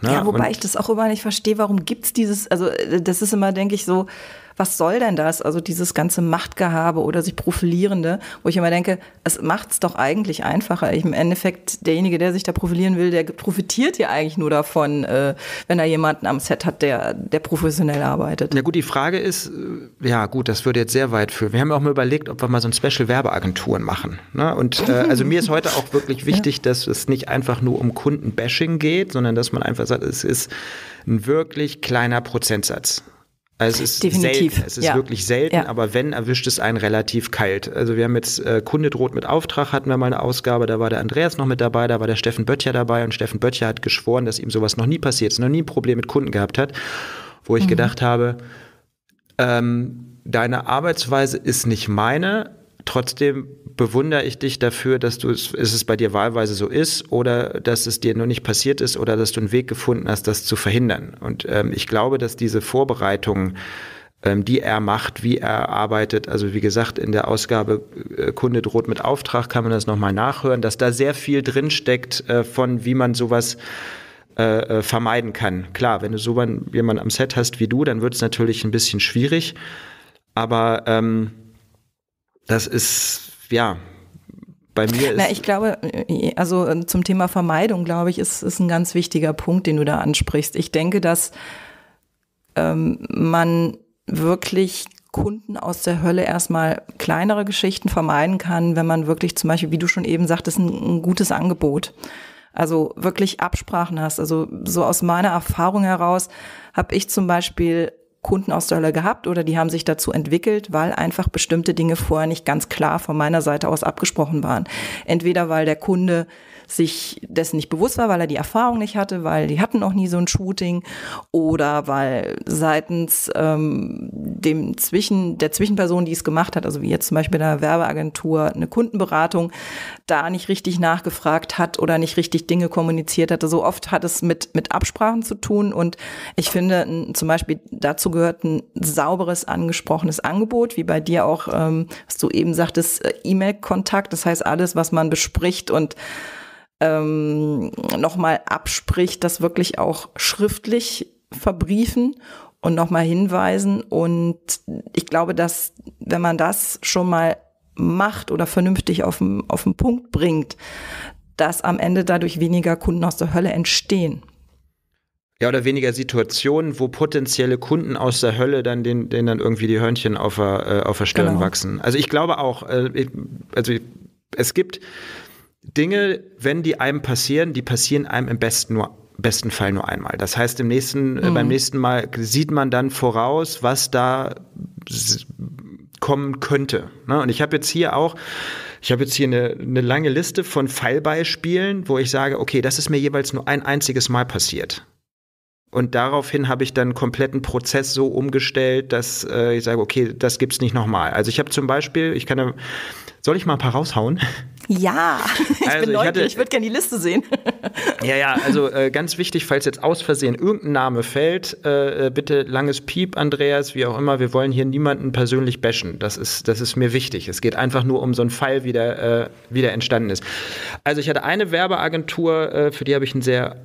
Ne? Ja, wobei ich das auch immer nicht verstehe, warum gibt's dieses, also äh, das ist immer, denke ich, so, was soll denn das? Also dieses ganze Machtgehabe oder sich profilierende, wo ich immer denke, es macht es doch eigentlich einfacher. Ich, Im Endeffekt, derjenige, der sich da profilieren will, der profitiert ja eigentlich nur davon, äh, wenn er jemanden am Set hat, der, der professionell arbeitet. Ja gut, die Frage ist, äh, ja gut, das würde jetzt sehr weit führen. Wir haben auch mal überlegt, ob wir mal so ein Special Werbeagenturen machen. Ne? Und äh, also mir ist heute auch wirklich wichtig, ja. dass es nicht einfach nur um Kundenbashing geht, sondern dass man einfach sagt, es ist ein wirklich kleiner Prozentsatz. Also es ist Definitiv. selten, es ist ja. wirklich selten, ja. aber wenn, erwischt es einen relativ kalt. Also wir haben jetzt äh, Kunde droht mit Auftrag, hatten wir mal eine Ausgabe, da war der Andreas noch mit dabei, da war der Steffen Böttcher dabei und Steffen Böttcher hat geschworen, dass ihm sowas noch nie passiert ist, noch nie ein Problem mit Kunden gehabt hat, wo ich mhm. gedacht habe, ähm, deine Arbeitsweise ist nicht meine, trotzdem bewundere ich dich dafür, dass du es, ist es bei dir wahlweise so ist oder dass es dir nur nicht passiert ist oder dass du einen Weg gefunden hast, das zu verhindern. Und ähm, ich glaube, dass diese Vorbereitungen ähm, die er macht, wie er arbeitet. Also wie gesagt, in der Ausgabe äh, Kunde droht mit Auftrag kann man das nochmal nachhören, dass da sehr viel drinsteckt äh, von, wie man sowas äh, äh vermeiden kann. Klar, wenn du so jemanden am Set hast wie du, dann wird es natürlich ein bisschen schwierig. Aber ähm, das ist, ja, bei mir ist. Na, ich glaube, äh, also äh, zum Thema Vermeidung, glaube ich, ist, ist ein ganz wichtiger Punkt, den du da ansprichst. Ich denke, dass ähm, man wirklich Kunden aus der Hölle erstmal kleinere Geschichten vermeiden kann, wenn man wirklich zum Beispiel, wie du schon eben sagtest, ein, ein gutes Angebot. Also wirklich Absprachen hast. Also so aus meiner Erfahrung heraus habe ich zum Beispiel Kunden aus der Hölle gehabt oder die haben sich dazu entwickelt, weil einfach bestimmte Dinge vorher nicht ganz klar von meiner Seite aus abgesprochen waren. Entweder weil der Kunde sich dessen nicht bewusst war, weil er die Erfahrung nicht hatte, weil die hatten noch nie so ein Shooting oder weil seitens ähm, dem Zwischen, der Zwischenperson, die es gemacht hat, also wie jetzt zum Beispiel der Werbeagentur, eine Kundenberatung, da nicht richtig nachgefragt hat oder nicht richtig Dinge kommuniziert hatte. So oft hat es mit, mit Absprachen zu tun und ich finde zum Beispiel dazu gehört ein sauberes, angesprochenes Angebot, wie bei dir auch, ähm, was du eben sagtest, äh, E-Mail-Kontakt, das heißt alles, was man bespricht und ähm, nochmal abspricht, das wirklich auch schriftlich verbriefen und nochmal hinweisen. Und ich glaube, dass wenn man das schon mal macht oder vernünftig auf den, auf den Punkt bringt, dass am Ende dadurch weniger Kunden aus der Hölle entstehen. Ja, oder weniger Situationen, wo potenzielle Kunden aus der Hölle dann denen, denen dann irgendwie die Hörnchen auf der, äh, auf der Stirn genau. wachsen. Also ich glaube auch, äh, also es gibt Dinge, wenn die einem passieren, die passieren einem im besten nur besten Fall nur einmal. Das heißt, im nächsten, äh, mhm. beim nächsten Mal sieht man dann voraus, was da kommen könnte. Ne? Und ich habe jetzt hier auch, ich habe jetzt hier eine, eine lange Liste von Fallbeispielen, wo ich sage, okay, das ist mir jeweils nur ein einziges Mal passiert. Und daraufhin habe ich dann einen kompletten Prozess so umgestellt, dass äh, ich sage, okay, das gibt's nicht nochmal. Also ich habe zum Beispiel, ich kann, ja, soll ich mal ein paar raushauen? Ja, ich also bin neugierig, ich, ich würde gerne die Liste sehen. ja, ja, also äh, ganz wichtig, falls jetzt aus Versehen irgendein Name fällt, äh, äh, bitte langes Piep, Andreas, wie auch immer, wir wollen hier niemanden persönlich bashen. Das ist, das ist mir wichtig. Es geht einfach nur um so einen Fall, wie der, äh, wie der entstanden ist. Also ich hatte eine Werbeagentur, äh, für die habe ich ein sehr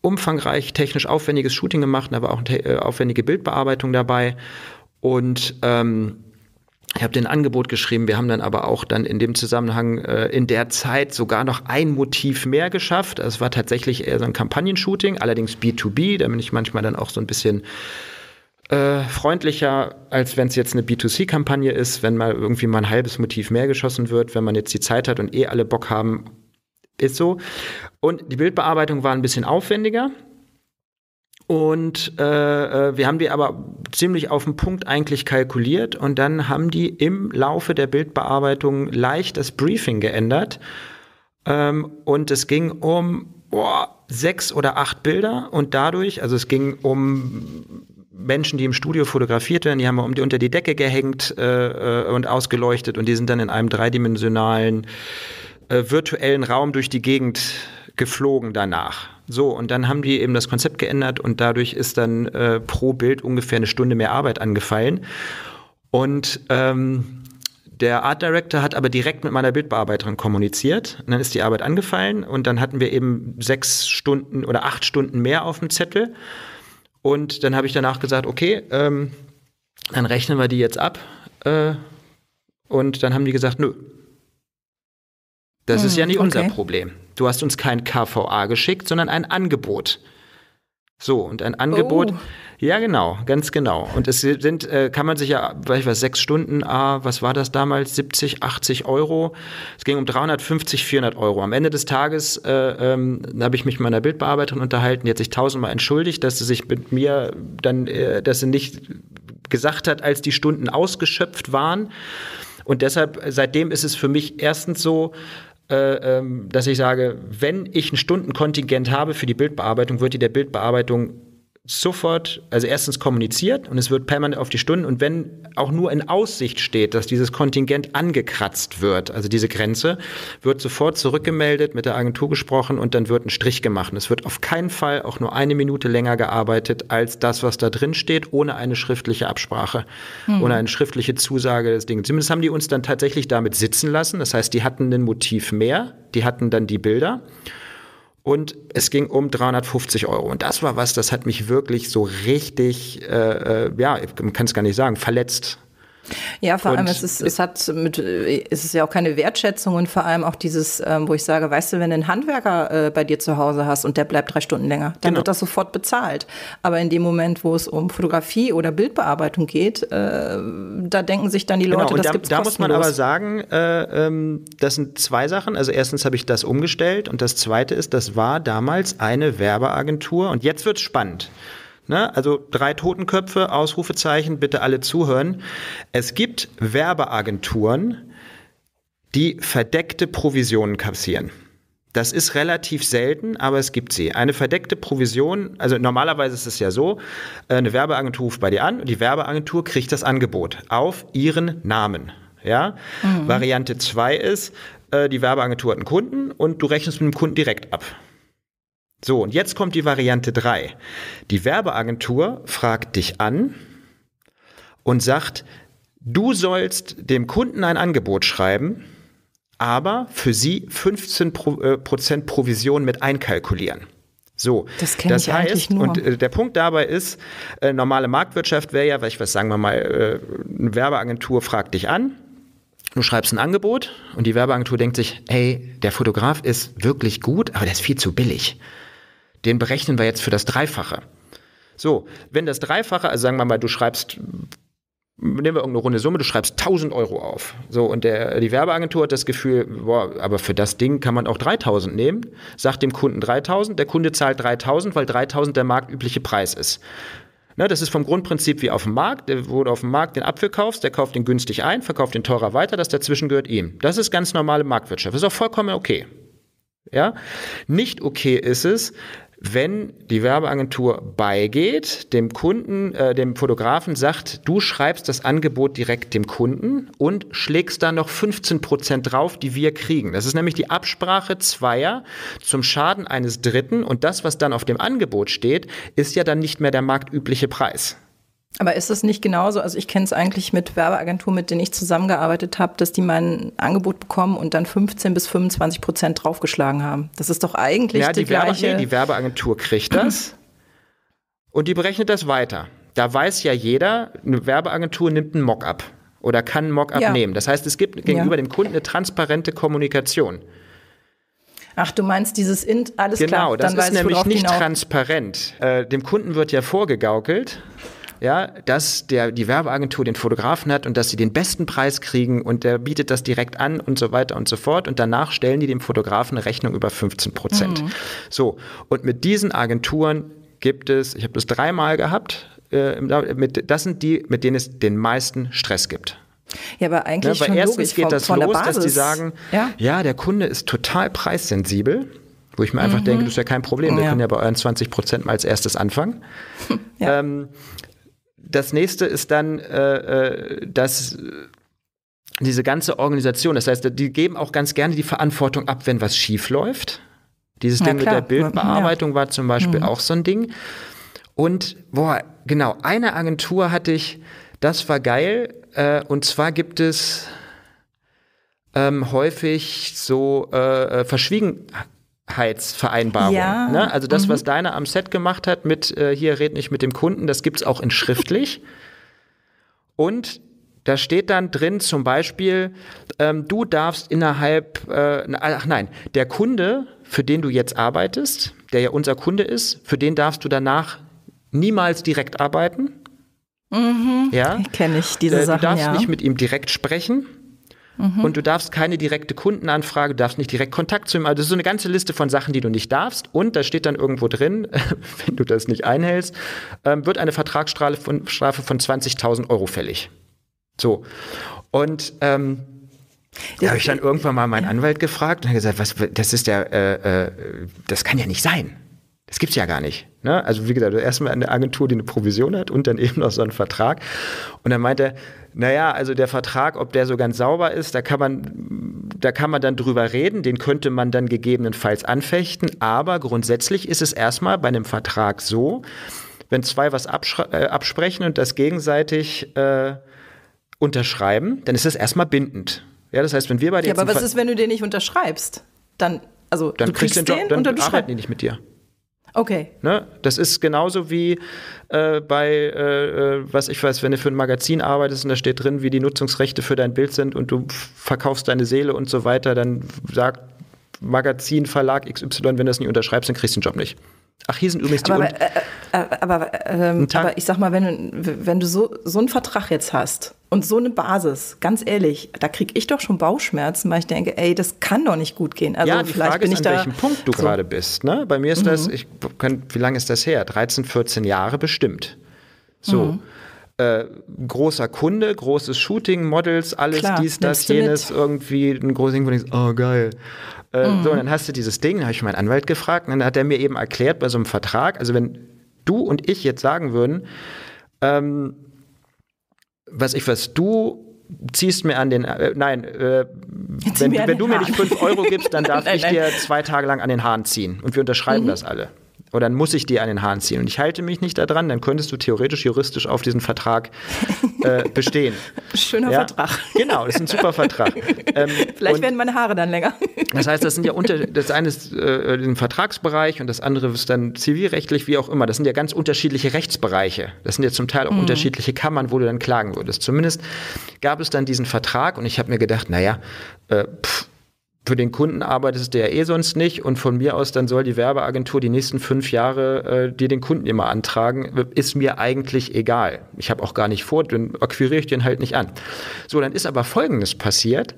umfangreich, technisch aufwendiges Shooting gemacht, aber auch eine äh, aufwendige Bildbearbeitung dabei. Und ähm, ich habe den Angebot geschrieben, wir haben dann aber auch dann in dem Zusammenhang äh, in der Zeit sogar noch ein Motiv mehr geschafft. Es war tatsächlich eher so ein Kampagnenshooting, allerdings B2B, da bin ich manchmal dann auch so ein bisschen äh, freundlicher, als wenn es jetzt eine B2C-Kampagne ist, wenn mal irgendwie mal ein halbes Motiv mehr geschossen wird, wenn man jetzt die Zeit hat und eh alle Bock haben, ist so. Und die Bildbearbeitung war ein bisschen aufwendiger. Und äh, äh, wir haben die aber ziemlich auf den Punkt eigentlich kalkuliert und dann haben die im Laufe der Bildbearbeitung leicht das Briefing geändert. Ähm, und es ging um boah, sechs oder acht Bilder und dadurch, also es ging um Menschen, die im Studio fotografiert werden, die haben wir um die, unter die Decke gehängt äh, äh, und ausgeleuchtet und die sind dann in einem dreidimensionalen äh, virtuellen Raum durch die Gegend geflogen danach. So, und dann haben die eben das Konzept geändert und dadurch ist dann äh, pro Bild ungefähr eine Stunde mehr Arbeit angefallen. Und ähm, der Art Director hat aber direkt mit meiner Bildbearbeiterin kommuniziert. Und dann ist die Arbeit angefallen und dann hatten wir eben sechs Stunden oder acht Stunden mehr auf dem Zettel. Und dann habe ich danach gesagt, okay, ähm, dann rechnen wir die jetzt ab. Äh, und dann haben die gesagt, nö, das hm, ist ja nicht okay. unser Problem. Du hast uns kein KVA geschickt, sondern ein Angebot. So, und ein Angebot, oh. ja genau, ganz genau. Und es sind, äh, kann man sich ja, weiß ich was, sechs Stunden, ah, was war das damals, 70, 80 Euro. Es ging um 350, 400 Euro. Am Ende des Tages äh, ähm, habe ich mich mit meiner Bildbearbeiterin unterhalten, die hat sich tausendmal entschuldigt, dass sie sich mit mir dann, äh, dass sie nicht gesagt hat, als die Stunden ausgeschöpft waren. Und deshalb, seitdem ist es für mich erstens so, dass ich sage, wenn ich ein Stundenkontingent habe für die Bildbearbeitung, wird die der Bildbearbeitung sofort, also erstens kommuniziert und es wird permanent auf die Stunden und wenn auch nur in Aussicht steht, dass dieses Kontingent angekratzt wird, also diese Grenze, wird sofort zurückgemeldet, mit der Agentur gesprochen und dann wird ein Strich gemacht. es wird auf keinen Fall auch nur eine Minute länger gearbeitet als das, was da drin steht, ohne eine schriftliche Absprache, mhm. ohne eine schriftliche Zusage des Dinges. Zumindest haben die uns dann tatsächlich damit sitzen lassen. Das heißt, die hatten ein Motiv mehr, die hatten dann die Bilder und es ging um 350 Euro. Und das war was, das hat mich wirklich so richtig, äh, äh ja, man kann es gar nicht sagen, verletzt. Ja, vor und allem, es, ist, es hat mit, es ist ja auch keine Wertschätzung und vor allem auch dieses, ähm, wo ich sage, weißt du, wenn du einen Handwerker äh, bei dir zu Hause hast und der bleibt drei Stunden länger, dann genau. wird das sofort bezahlt. Aber in dem Moment, wo es um Fotografie oder Bildbearbeitung geht, äh, da denken sich dann die genau, Leute, genau, das da, gibt's Da muss man aber sagen, äh, ähm, das sind zwei Sachen. Also erstens habe ich das umgestellt und das zweite ist, das war damals eine Werbeagentur und jetzt wird's spannend. Ne? Also drei Totenköpfe, Ausrufezeichen, bitte alle zuhören. Es gibt Werbeagenturen, die verdeckte Provisionen kassieren. Das ist relativ selten, aber es gibt sie. Eine verdeckte Provision, also normalerweise ist es ja so, eine Werbeagentur ruft bei dir an und die Werbeagentur kriegt das Angebot auf ihren Namen. Ja? Mhm. Variante 2 ist, äh, die Werbeagentur hat einen Kunden und du rechnest mit dem Kunden direkt ab. So, und jetzt kommt die Variante 3. Die Werbeagentur fragt dich an und sagt, du sollst dem Kunden ein Angebot schreiben, aber für sie 15 Pro, äh, Prozent Provision mit einkalkulieren. So, das, das ich heißt, nur. und äh, der Punkt dabei ist, äh, normale Marktwirtschaft wäre ja, weil ich was sagen wir mal, äh, eine Werbeagentur fragt dich an, du schreibst ein Angebot und die Werbeagentur denkt sich, hey, der Fotograf ist wirklich gut, aber der ist viel zu billig den berechnen wir jetzt für das Dreifache. So, wenn das Dreifache, also sagen wir mal, du schreibst, nehmen wir irgendeine runde Summe, du schreibst 1000 Euro auf. So, und der, die Werbeagentur hat das Gefühl, boah, aber für das Ding kann man auch 3000 nehmen, sagt dem Kunden 3000, der Kunde zahlt 3000, weil 3000 der marktübliche Preis ist. Ne, das ist vom Grundprinzip wie auf dem Markt. Wo du auf dem Markt den Apfel kaufst, der kauft den günstig ein, verkauft den teurer weiter, das dazwischen gehört ihm. Das ist ganz normale Marktwirtschaft. Das ist auch vollkommen okay. Ja? Nicht okay ist es, wenn die Werbeagentur beigeht, dem Kunden, äh, dem Fotografen sagt, du schreibst das Angebot direkt dem Kunden und schlägst da noch 15 Prozent drauf, die wir kriegen. Das ist nämlich die Absprache zweier zum Schaden eines Dritten und das, was dann auf dem Angebot steht, ist ja dann nicht mehr der marktübliche Preis. Aber ist das nicht genauso? Also ich kenne es eigentlich mit Werbeagenturen, mit denen ich zusammengearbeitet habe, dass die mein Angebot bekommen und dann 15 bis 25 Prozent draufgeschlagen haben. Das ist doch eigentlich ja, die, die Werbe gleiche. Nee, die Werbeagentur kriegt das und die berechnet das weiter. Da weiß ja jeder, eine Werbeagentur nimmt einen Mock-up oder kann einen Mock-up ja. nehmen. Das heißt, es gibt gegenüber ja. dem Kunden eine transparente Kommunikation. Ach, du meinst dieses Int, alles genau, klar. Genau, das ist nämlich nicht transparent. Äh, dem Kunden wird ja vorgegaukelt, ja, dass der, die Werbeagentur den Fotografen hat und dass sie den besten Preis kriegen und der bietet das direkt an und so weiter und so fort. Und danach stellen die dem Fotografen eine Rechnung über 15 Prozent. Mhm. So, und mit diesen Agenturen gibt es, ich habe das dreimal gehabt, äh, mit, das sind die, mit denen es den meisten Stress gibt. Ja, aber eigentlich ja, weil erstens logisch, geht das von, los, dass die sagen, ja? ja, der Kunde ist total preissensibel. Wo ich mir einfach mhm. denke, das ist ja kein Problem. Wir ja. können ja bei euren 20 Prozent mal als erstes anfangen. Ja. Ähm, das nächste ist dann, äh, äh, dass diese ganze Organisation, das heißt, die geben auch ganz gerne die Verantwortung ab, wenn was schief läuft. Dieses ja, Ding klar. mit der Bildbearbeitung ja. war zum Beispiel mhm. auch so ein Ding. Und, boah, genau, eine Agentur hatte ich, das war geil. Äh, und zwar gibt es ähm, häufig so äh, äh Verschwiegen Heitsvereinbarung. Ja. Ne? Also das, mhm. was Deiner am Set gemacht hat mit äh, hier red nicht mit dem Kunden, das gibt's auch in schriftlich. Und da steht dann drin zum Beispiel, ähm, du darfst innerhalb, äh, ach nein, der Kunde, für den du jetzt arbeitest, der ja unser Kunde ist, für den darfst du danach niemals direkt arbeiten. Mhm. Ja, kenne ich diese äh, Sachen. Du darfst ja. nicht mit ihm direkt sprechen. Mhm. Und du darfst keine direkte Kundenanfrage, du darfst nicht direkt Kontakt zu ihm. Also das ist so eine ganze Liste von Sachen, die du nicht darfst. Und da steht dann irgendwo drin, wenn du das nicht einhältst, ähm, wird eine Vertragsstrafe von, Strafe von 20.000 Euro fällig. So. Und ähm, da habe ich dann irgendwann mal meinen Anwalt gefragt und er gesagt, was, das ist ja, äh, äh, das kann ja nicht sein. Das gibt's ja gar nicht. Ne? Also wie gesagt, erstmal eine Agentur, die eine Provision hat und dann eben noch so einen Vertrag. Und dann meinte er, naja, also der Vertrag, ob der so ganz sauber ist, da kann man, da kann man dann drüber reden, den könnte man dann gegebenenfalls anfechten. Aber grundsätzlich ist es erstmal bei einem Vertrag so, wenn zwei was äh, absprechen und das gegenseitig äh, unterschreiben, dann ist das erstmal bindend. Ja, das heißt, wenn wir bei dir. Ja, aber was ist, wenn du den nicht unterschreibst? Dann, also dann du kriegst, kriegst den Job, dann und arbeiten die nicht mit dir. Okay. Ne? Das ist genauso wie äh, bei, äh, äh, was ich weiß, wenn du für ein Magazin arbeitest und da steht drin, wie die Nutzungsrechte für dein Bild sind und du verkaufst deine Seele und so weiter, dann sagt Magazin, Verlag XY, wenn du das nicht unterschreibst, dann kriegst du den Job nicht. Ach, hier sind übrigens die. Aber, äh, äh, aber, ähm, aber, ich sag mal, wenn, wenn du so, so einen Vertrag jetzt hast und so eine Basis, ganz ehrlich, da kriege ich doch schon Bauchschmerzen, weil ich denke, ey, das kann doch nicht gut gehen. Also ja, die vielleicht Frage bin ist, ich an da welchem Punkt du so. gerade bist. Ne? Bei mir ist mhm. das, ich kann, wie lange ist das her? 13, 14 Jahre bestimmt. So. Mhm. Äh, großer Kunde, großes Shooting, Models, alles Klar, dies, das, jenes, mit. irgendwie ein großes Ding, wo du denkst, oh geil. Äh, mhm. So, und dann hast du dieses Ding, habe ich meinen Anwalt gefragt, und dann hat er mir eben erklärt bei so einem Vertrag, also wenn du und ich jetzt sagen würden, ähm, was ich was, du ziehst mir an den, äh, nein, äh, wenn, wenn du mir nicht fünf Euro gibst, dann darf nein, ich nein. dir zwei Tage lang an den Haaren ziehen und wir unterschreiben mhm. das alle oder dann muss ich dir an den Haaren ziehen. Und ich halte mich nicht daran, dann könntest du theoretisch juristisch auf diesen Vertrag äh, bestehen. Schöner ja? Vertrag. Genau, das ist ein super Vertrag. Ähm, Vielleicht werden meine Haare dann länger. Das heißt, das sind ja unter, das eine ist äh, den Vertragsbereich und das andere ist dann zivilrechtlich, wie auch immer. Das sind ja ganz unterschiedliche Rechtsbereiche. Das sind ja zum Teil auch mhm. unterschiedliche Kammern, wo du dann klagen würdest. Zumindest gab es dann diesen Vertrag und ich habe mir gedacht, naja, äh, pff, für den Kunden arbeitest du ja eh sonst nicht und von mir aus dann soll die Werbeagentur die nächsten fünf Jahre äh, dir den Kunden immer antragen, ist mir eigentlich egal. Ich habe auch gar nicht vor, dann akquiriere ich den halt nicht an. So, dann ist aber Folgendes passiert.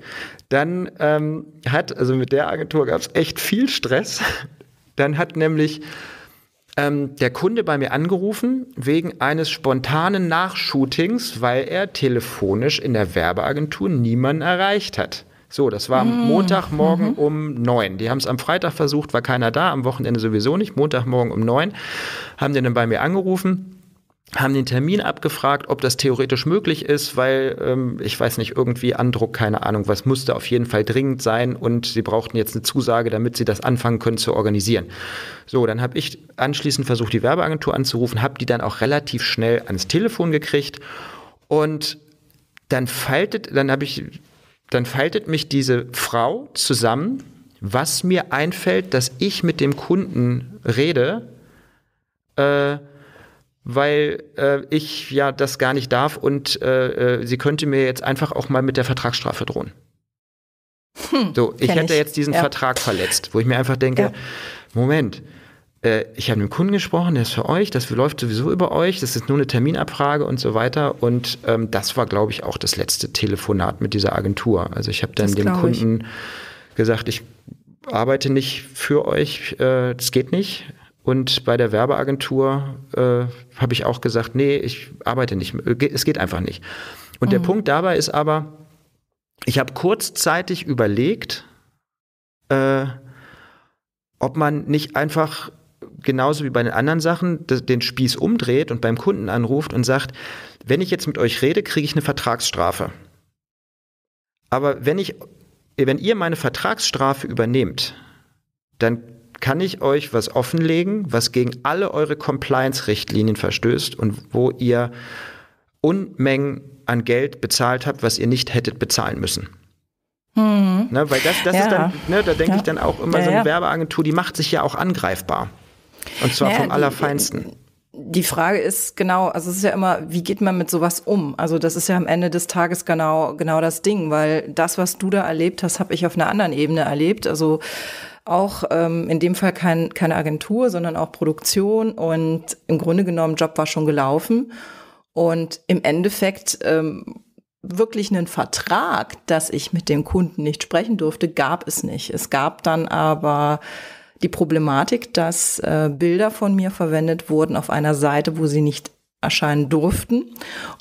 Dann ähm, hat, also mit der Agentur gab es echt viel Stress. Dann hat nämlich ähm, der Kunde bei mir angerufen wegen eines spontanen Nachshootings, weil er telefonisch in der Werbeagentur niemanden erreicht hat. So, das war mhm. Montagmorgen mhm. um neun. Die haben es am Freitag versucht, war keiner da, am Wochenende sowieso nicht. Montagmorgen um neun haben die dann bei mir angerufen haben den Termin abgefragt, ob das theoretisch möglich ist, weil ähm, ich weiß nicht, irgendwie Andruck, keine Ahnung, was musste auf jeden Fall dringend sein und sie brauchten jetzt eine Zusage, damit sie das anfangen können zu organisieren. So, dann habe ich anschließend versucht, die Werbeagentur anzurufen, habe die dann auch relativ schnell ans Telefon gekriegt und dann faltet, dann habe ich dann faltet mich diese Frau zusammen, was mir einfällt, dass ich mit dem Kunden rede, äh, weil äh, ich ja das gar nicht darf und äh, äh sie könnte mir jetzt einfach auch mal mit der Vertragsstrafe drohen. Hm, so, ich hätte ich. jetzt diesen ja. Vertrag verletzt, wo ich mir einfach denke, ja. Moment, äh, ich habe mit dem Kunden gesprochen, der ist für euch, das läuft sowieso über euch, das ist nur eine Terminabfrage und so weiter. Und ähm, das war, glaube ich, auch das letzte Telefonat mit dieser Agentur. Also ich habe dann das dem Kunden ich. gesagt, ich arbeite nicht für euch, äh, das geht nicht. Und bei der Werbeagentur äh, habe ich auch gesagt, nee, ich arbeite nicht, es geht einfach nicht. Und mhm. der Punkt dabei ist aber, ich habe kurzzeitig überlegt, äh, ob man nicht einfach genauso wie bei den anderen Sachen den Spieß umdreht und beim Kunden anruft und sagt, wenn ich jetzt mit euch rede, kriege ich eine Vertragsstrafe. Aber wenn ich, wenn ihr meine Vertragsstrafe übernehmt, dann kann ich euch was offenlegen, was gegen alle eure Compliance-Richtlinien verstößt und wo ihr Unmengen an Geld bezahlt habt, was ihr nicht hättet bezahlen müssen. Mhm. Ne, weil das, das ja. ist dann, ne, da denke ja. ich dann auch immer, ja, so eine Werbeagentur, die macht sich ja auch angreifbar. Und zwar naja, vom Allerfeinsten. Die Frage ist genau, also es ist ja immer, wie geht man mit sowas um? Also das ist ja am Ende des Tages genau, genau das Ding, weil das, was du da erlebt hast, habe ich auf einer anderen Ebene erlebt. Also auch ähm, in dem Fall kein, keine Agentur, sondern auch Produktion und im Grunde genommen Job war schon gelaufen und im Endeffekt ähm, wirklich einen Vertrag, dass ich mit dem Kunden nicht sprechen durfte, gab es nicht. Es gab dann aber die Problematik, dass äh, Bilder von mir verwendet wurden auf einer Seite, wo sie nicht erscheinen durften.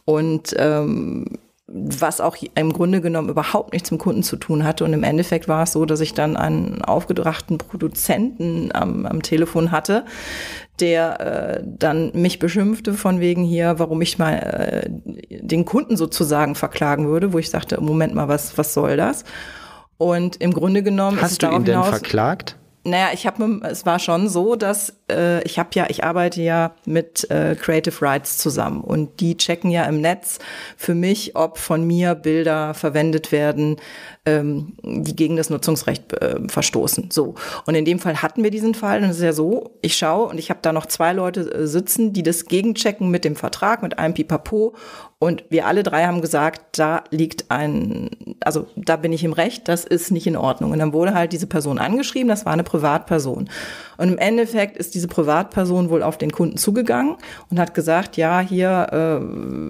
Und ähm, was auch im Grunde genommen überhaupt nichts mit dem Kunden zu tun hatte. Und im Endeffekt war es so, dass ich dann einen aufgedrachten Produzenten am, am Telefon hatte, der äh, dann mich beschimpfte von wegen hier, warum ich mal äh, den Kunden sozusagen verklagen würde, wo ich sagte, Moment mal, was, was soll das? Und im Grunde genommen Hast du ihn denn verklagt? Naja, ich habe, es war schon so, dass äh, ich habe ja, ich arbeite ja mit äh, Creative Rights zusammen. Und die checken ja im Netz für mich, ob von mir Bilder verwendet werden, ähm, die gegen das Nutzungsrecht äh, verstoßen. So und in dem Fall hatten wir diesen Fall und es ist ja so, ich schaue und ich habe da noch zwei Leute äh, sitzen, die das gegenchecken mit dem Vertrag, mit einem Pipapo und wir alle drei haben gesagt, da liegt ein, also da bin ich im Recht, das ist nicht in Ordnung. Und dann wurde halt diese Person angeschrieben, das war eine Privatperson. Und im Endeffekt ist diese Privatperson wohl auf den Kunden zugegangen und hat gesagt, ja, hier,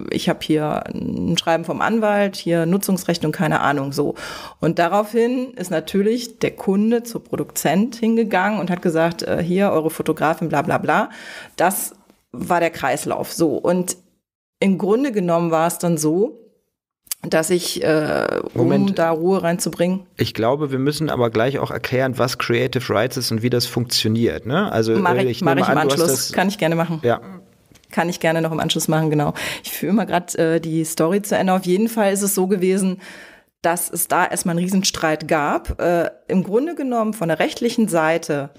äh, ich habe hier ein Schreiben vom Anwalt, hier Nutzungsrecht und keine Ahnung so. Und daraufhin ist natürlich der Kunde zur Produzent hingegangen und hat gesagt, äh, hier, eure Fotografin, bla bla bla. Das war der Kreislauf so. Und im Grunde genommen war es dann so, dass ich, äh, um Moment. da Ruhe reinzubringen, Ich glaube, wir müssen aber gleich auch erklären, was Creative Rights ist und wie das funktioniert. Ne? Also mache äh, ich, mach nehme ich im an, Anschluss. Kann ich gerne machen. ja, Kann ich gerne noch im Anschluss machen, genau. Ich führe mal gerade äh, die Story zu Ende. Auf jeden Fall ist es so gewesen, dass es da erstmal einen Riesenstreit gab. Äh, Im Grunde genommen von der rechtlichen Seite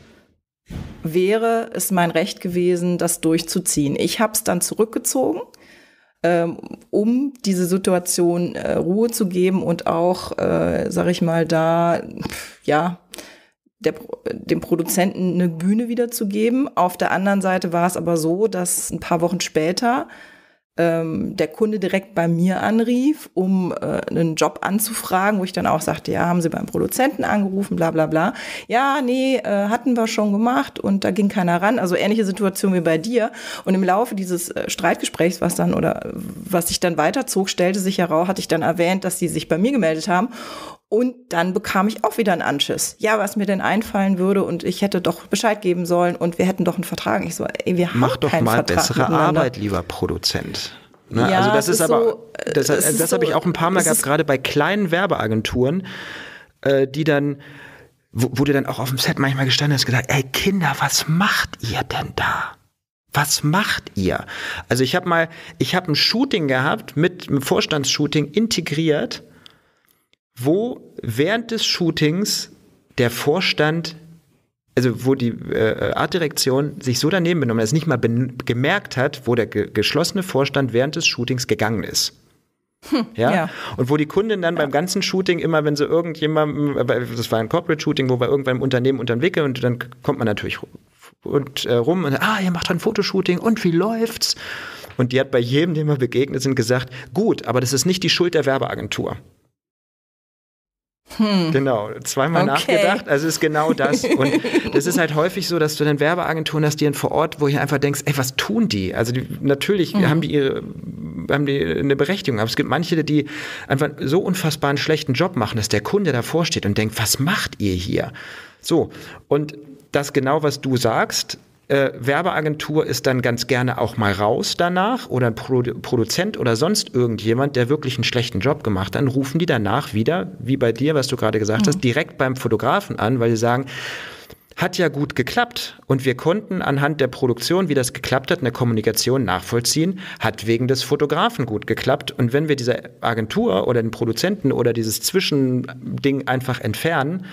wäre es mein Recht gewesen, das durchzuziehen. Ich habe es dann zurückgezogen, ähm, um diese Situation äh, Ruhe zu geben und auch, äh, sag ich mal, da, ja, der, dem Produzenten eine Bühne wiederzugeben. Auf der anderen Seite war es aber so, dass ein paar Wochen später ähm, der Kunde direkt bei mir anrief, um äh, einen Job anzufragen, wo ich dann auch sagte, ja, haben Sie beim Produzenten angerufen, bla bla bla. Ja, nee, äh, hatten wir schon gemacht und da ging keiner ran. Also ähnliche Situation wie bei dir. Und im Laufe dieses äh, Streitgesprächs, was dann oder was sich dann weiterzog, stellte sich heraus, hatte ich dann erwähnt, dass sie sich bei mir gemeldet haben. Und dann bekam ich auch wieder einen Anschiss. Ja, was mir denn einfallen würde und ich hätte doch Bescheid geben sollen und wir hätten doch einen Vertrag. Ich so, ey, wir mach haben doch keinen mal Vertrag bessere. Arbeit, lieber Produzent. Ne? Ja, also das ist ist aber, so, das, das habe so, ich auch ein paar Mal gehabt, gerade bei kleinen Werbeagenturen, äh, die dann, wo, wo du dann auch auf dem Set manchmal gestanden hast, gesagt, ey Kinder, was macht ihr denn da? Was macht ihr? Also ich habe mal, ich habe ein Shooting gehabt mit einem Vorstandsshooting integriert, wo während des Shootings der Vorstand, also wo die äh, Artdirektion sich so daneben benommen hat, dass es nicht mal gemerkt hat, wo der ge geschlossene Vorstand während des Shootings gegangen ist. Ja? ja. Und wo die Kundin dann beim ganzen Shooting immer, wenn sie irgendjemandem, äh, das war ein Corporate-Shooting, wo wir irgendwann im Unternehmen unter den Wickel und dann kommt man natürlich und äh, rum und ah, ihr macht ein Fotoshooting und wie läuft's? Und die hat bei jedem, dem wir begegnet sind, gesagt, gut, aber das ist nicht die Schuld der Werbeagentur. Genau, zweimal Hm. Okay. nachgedacht, also ist genau das. Und das ist halt häufig so, dass du dann Werbeagenturen hast, die dann vor Ort, wo ich einfach denkst, ey, was tun die? Also die, natürlich Mhm. haben die ihre, haben die eine Berechtigung, aber es gibt manche, die einfach so unfassbar einen schlechten Job machen, dass der Kunde davor steht und denkt, was macht ihr hier? So, und das genau, was du sagst, äh, Werbeagentur ist dann ganz gerne auch mal raus danach oder ein Produ Produzent oder sonst irgendjemand, der wirklich einen schlechten Job gemacht hat, dann rufen die danach wieder, wie bei dir, was du gerade gesagt hast, direkt beim Fotografen an, weil sie sagen, hat ja gut geklappt und wir konnten anhand der Produktion, wie das geklappt hat, in der Kommunikation nachvollziehen, hat wegen des Fotografen gut geklappt. Und wenn wir diese Agentur oder den Produzenten oder dieses Zwischending einfach entfernen,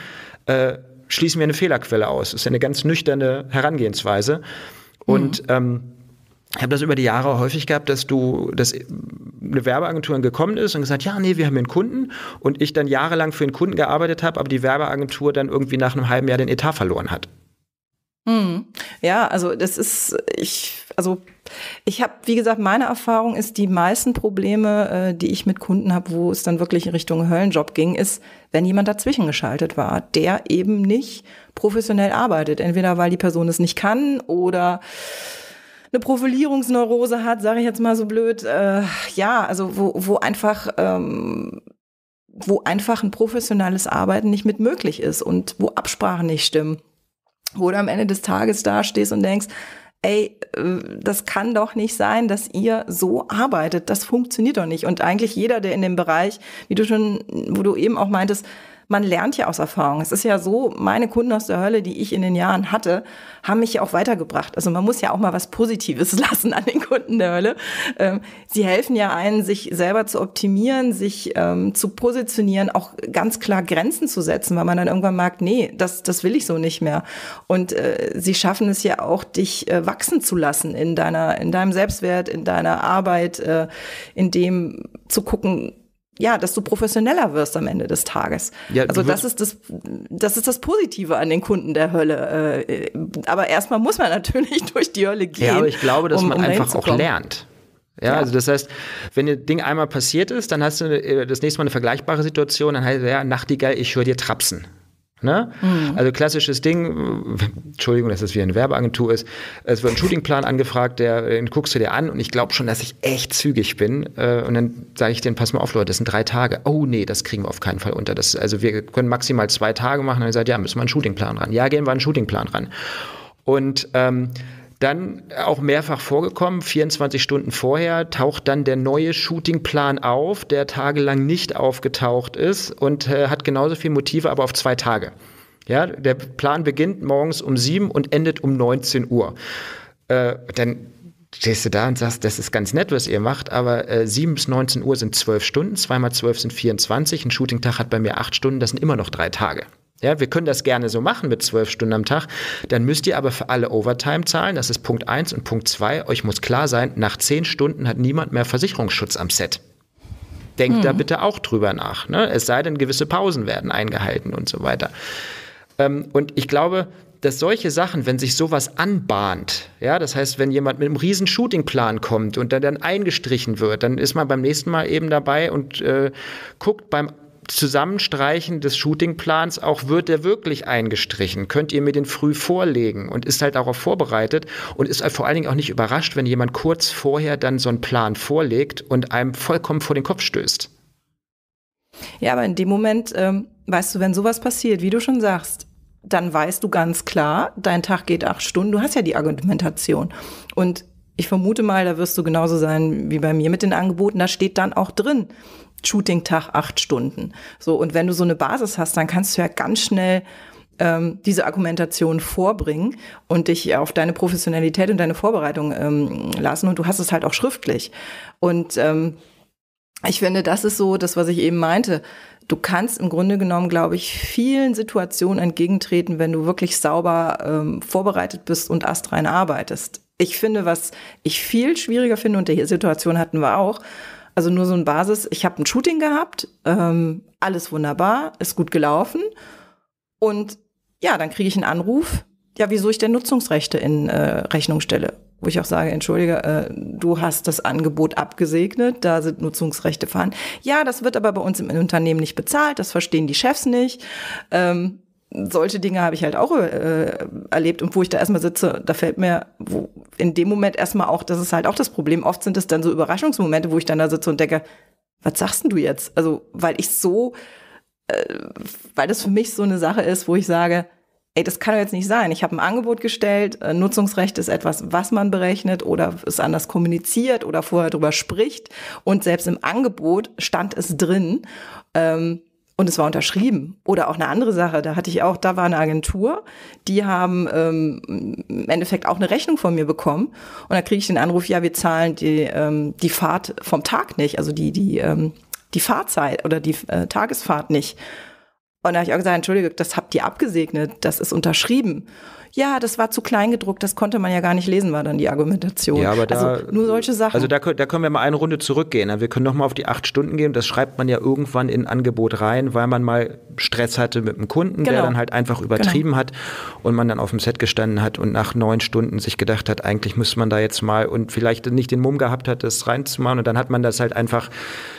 äh, schließen wir eine Fehlerquelle aus. Das ist eine ganz nüchterne Herangehensweise. Und ähm, ich habe das über die Jahre häufig gehabt, dass du, dass eine Werbeagentur gekommen ist und gesagt, ja, nee, wir haben einen Kunden und ich dann jahrelang für den Kunden gearbeitet habe, aber die Werbeagentur dann irgendwie nach einem halben Jahr den Etat verloren hat. Hm. Ja, also das ist, ich, also ich habe, wie gesagt, meine Erfahrung ist, die meisten Probleme, äh, die ich mit Kunden habe, wo es dann wirklich in Richtung Höllenjob ging, ist, wenn jemand dazwischen geschaltet war, der eben nicht professionell arbeitet. Entweder weil die Person es nicht kann oder eine Profilierungsneurose hat, sage ich jetzt mal so blöd. Äh, ja, also wo, wo einfach ähm, wo einfach ein professionelles Arbeiten nicht mit möglich ist und wo Absprachen nicht stimmen wo du am Ende des Tages da stehst und denkst, ey, äh, das kann doch nicht sein, dass ihr so arbeitet. Das funktioniert doch nicht. Und eigentlich jeder, der in dem Bereich, wie du schon, wo du eben auch meintest, man lernt ja aus Erfahrung. Es ist ja so, meine Kunden aus der Hölle, die ich in den Jahren hatte, haben mich ja auch weitergebracht. Also man muss ja auch mal was Positives lassen an den Kunden der Hölle. Ähm, sie helfen ja einen, sich selber zu optimieren, sich ähm, zu positionieren, auch ganz klar Grenzen zu setzen, weil man dann irgendwann merkt, nee, das, das will ich so nicht mehr. Und äh, sie schaffen es ja auch, dich äh, wachsen zu lassen in deiner, in deinem Selbstwert, in deiner Arbeit, äh, in dem zu gucken, ja, dass du professioneller wirst am Ende des Tages. Ja, also das ist das, das ist das Positive an den Kunden der Hölle. Äh, aber erstmal muss man natürlich durch die Hölle gehen. Ja, aber ich glaube, dass um, man um einfach auch lernt. Ja, ja, also das heißt, wenn ein Ding einmal passiert ist, dann hast du äh, das nächste Mal eine vergleichbare Situation, dann heißt es, ja, Nachtigall, ich höre dir trapsen. Ne? Mhm. Also klassisches Ding, Entschuldigung, dass das wie eine Werbeagentur ist. Es wird ein Shootingplan angefragt, der, den guckst du dir an und ich glaube schon, dass ich echt zügig bin. Äh, und dann sage ich denen, pass mal auf, Leute, das sind drei Tage. Oh nee, das kriegen wir auf keinen Fall unter. Das, also wir können maximal zwei Tage machen. Und dann sagt, ja, müssen wir einen Shootingplan ran. Ja, gehen wir einen Shootingplan ran. Und ähm, dann auch mehrfach vorgekommen, 24 Stunden vorher taucht dann der neue Shootingplan auf, der tagelang nicht aufgetaucht ist und äh, hat genauso viele Motive, aber auf zwei Tage. Ja, der Plan beginnt morgens um sieben und endet um 19 Uhr. Äh, dann stehst du da und sagst, das ist ganz nett, was ihr macht, aber äh, 7 bis 19 Uhr sind zwölf Stunden, zweimal zwölf sind 24, ein Shootingtag hat bei mir acht Stunden, das sind immer noch drei Tage. Ja, wir können das gerne so machen mit zwölf Stunden am Tag. Dann müsst ihr aber für alle Overtime zahlen. Das ist Punkt eins und Punkt zwei. Euch muss klar sein, nach zehn Stunden hat niemand mehr Versicherungsschutz am Set. Denkt mhm. da bitte auch drüber nach. Ne? Es sei denn, gewisse Pausen werden eingehalten und so weiter. Ähm, und ich glaube, dass solche Sachen, wenn sich sowas anbahnt, ja, das heißt, wenn jemand mit einem riesen Shootingplan kommt und dann, dann eingestrichen wird, dann ist man beim nächsten Mal eben dabei und äh, guckt beim Zusammenstreichen des Shootingplans auch, wird der wirklich eingestrichen? Könnt ihr mir den früh vorlegen? Und ist halt darauf vorbereitet und ist halt vor allen Dingen auch nicht überrascht, wenn jemand kurz vorher dann so einen Plan vorlegt und einem vollkommen vor den Kopf stößt. Ja, aber in dem Moment, ähm, weißt du, wenn sowas passiert, wie du schon sagst, dann weißt du ganz klar, dein Tag geht acht Stunden, du hast ja die Argumentation. Und ich vermute mal, da wirst du genauso sein wie bei mir mit den Angeboten. Da steht dann auch drin, Shooting-Tag acht Stunden. So, und wenn du so eine Basis hast, dann kannst du ja ganz schnell ähm, diese Argumentation vorbringen und dich auf deine Professionalität und deine Vorbereitung ähm, lassen. Und du hast es halt auch schriftlich. Und ähm, ich finde, das ist so das, was ich eben meinte. Du kannst im Grunde genommen, glaube ich, vielen Situationen entgegentreten, wenn du wirklich sauber ähm, vorbereitet bist und astrein arbeitest. Ich finde, was ich viel schwieriger finde, und die Situation hatten wir auch, also nur so ein Basis. Ich habe ein Shooting gehabt, ähm, alles wunderbar, ist gut gelaufen. Und ja, dann kriege ich einen Anruf, ja, wieso ich denn Nutzungsrechte in äh, Rechnung stelle. Wo ich auch sage, entschuldige, äh, du hast das Angebot abgesegnet, da sind Nutzungsrechte vorhanden. Ja, das wird aber bei uns im Unternehmen nicht bezahlt, das verstehen die Chefs nicht. Ähm, solche Dinge habe ich halt auch äh, erlebt und wo ich da erstmal sitze, da fällt mir wo in dem Moment erstmal auch, das ist halt auch das Problem. Oft sind es dann so Überraschungsmomente, wo ich dann da sitze und denke, was sagst denn du jetzt? Also, weil ich so, äh, weil das für mich so eine Sache ist, wo ich sage, ey, das kann doch jetzt nicht sein. Ich habe ein Angebot gestellt, äh, Nutzungsrecht ist etwas, was man berechnet oder es anders kommuniziert oder vorher drüber spricht. Und selbst im Angebot stand es drin. Ähm, und es war unterschrieben. Oder auch eine andere Sache, da hatte ich auch, da war eine Agentur, die haben ähm, im Endeffekt auch eine Rechnung von mir bekommen. Und da kriege ich den Anruf, ja, wir zahlen die, ähm, die Fahrt vom Tag nicht, also die, die, ähm, die Fahrzeit oder die äh, Tagesfahrt nicht. Und da habe ich auch gesagt, entschuldige, das habt ihr abgesegnet, das ist unterschrieben ja, das war zu klein gedruckt, das konnte man ja gar nicht lesen, war dann die Argumentation. Ja, aber da, also nur solche Sachen. Also da, da können wir mal eine Runde zurückgehen. Wir können nochmal auf die acht Stunden gehen. Das schreibt man ja irgendwann in ein Angebot rein, weil man mal Stress hatte mit einem Kunden, genau. der dann halt einfach übertrieben genau. hat und man dann auf dem Set gestanden hat und nach neun Stunden sich gedacht hat, eigentlich müsste man da jetzt mal und vielleicht nicht den Mumm gehabt hat, das reinzumachen und dann hat man das halt einfach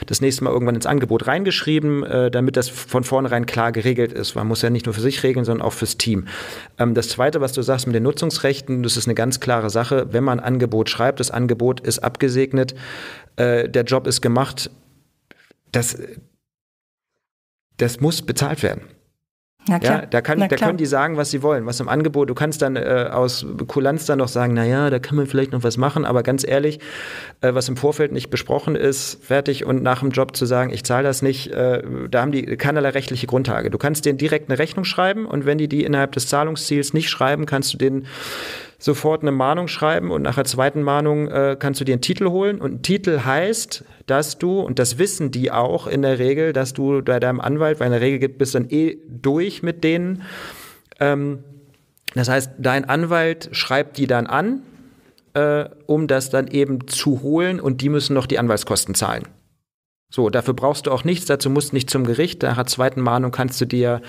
das nächste Mal irgendwann ins Angebot reingeschrieben, äh, damit das von vornherein klar geregelt ist. Man muss ja nicht nur für sich regeln, sondern auch fürs Team. Ähm, das Zweite, was du sagst mit den Nutzungsrechten, das ist eine ganz klare Sache. Wenn man ein Angebot schreibt, das Angebot ist abgesegnet, äh, der Job ist gemacht, das, das muss bezahlt werden. Ja, klar. Ja, da, kann, da können die sagen, was sie wollen, was im Angebot. Du kannst dann äh, aus Kulanz dann noch sagen, naja, da kann man vielleicht noch was machen, aber ganz ehrlich, äh, was im Vorfeld nicht besprochen ist, fertig und nach dem Job zu sagen, ich zahle das nicht, äh, da haben die keinerlei rechtliche Grundlage. Du kannst denen direkt eine Rechnung schreiben und wenn die die innerhalb des Zahlungsziels nicht schreiben, kannst du denen sofort eine Mahnung schreiben und nach der zweiten Mahnung äh, kannst du dir einen Titel holen. Und ein Titel heißt, dass du, und das wissen die auch in der Regel, dass du bei deinem Anwalt, weil in der Regel gibt, bist dann eh durch mit denen. Ähm, das heißt, dein Anwalt schreibt die dann an, äh, um das dann eben zu holen und die müssen noch die Anwaltskosten zahlen. So, dafür brauchst du auch nichts, dazu musst du nicht zum Gericht. Nach der zweiten Mahnung kannst du dir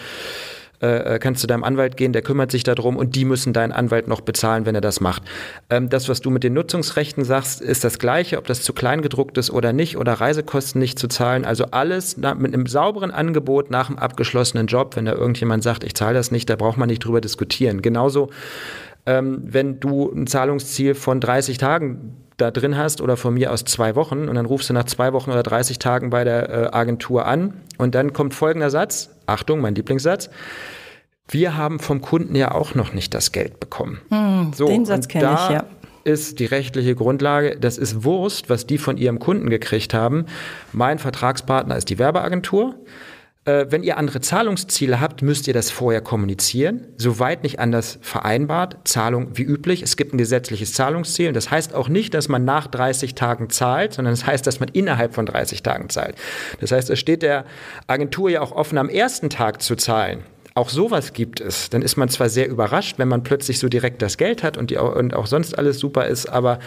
äh, kannst du deinem Anwalt gehen, der kümmert sich darum und die müssen deinen Anwalt noch bezahlen, wenn er das macht. Ähm, das, was du mit den Nutzungsrechten sagst, ist das Gleiche, ob das zu klein gedruckt ist oder nicht oder Reisekosten nicht zu zahlen. Also alles na, mit einem sauberen Angebot nach einem abgeschlossenen Job, wenn da irgendjemand sagt, ich zahle das nicht, da braucht man nicht drüber diskutieren. Genauso ähm, wenn du ein Zahlungsziel von 30 Tagen da drin hast oder von mir aus zwei Wochen und dann rufst du nach zwei Wochen oder 30 Tagen bei der äh, Agentur an und dann kommt folgender Satz, Achtung, mein Lieblingssatz, wir haben vom Kunden ja auch noch nicht das Geld bekommen. Hm, so, den Satz kenne ich, ja ist die rechtliche Grundlage, das ist Wurst, was die von ihrem Kunden gekriegt haben. Mein Vertragspartner ist die Werbeagentur. Äh, wenn ihr andere Zahlungsziele habt, müsst ihr das vorher kommunizieren. Soweit nicht anders vereinbart. Zahlung wie üblich. Es gibt ein gesetzliches Zahlungsziel. Das heißt auch nicht, dass man nach 30 Tagen zahlt, sondern es das heißt, dass man innerhalb von 30 Tagen zahlt. Das heißt, es steht der Agentur ja auch offen, am ersten Tag zu zahlen auch sowas gibt es, dann ist man zwar sehr überrascht, wenn man plötzlich so direkt das Geld hat und, die, und auch sonst alles super ist, aber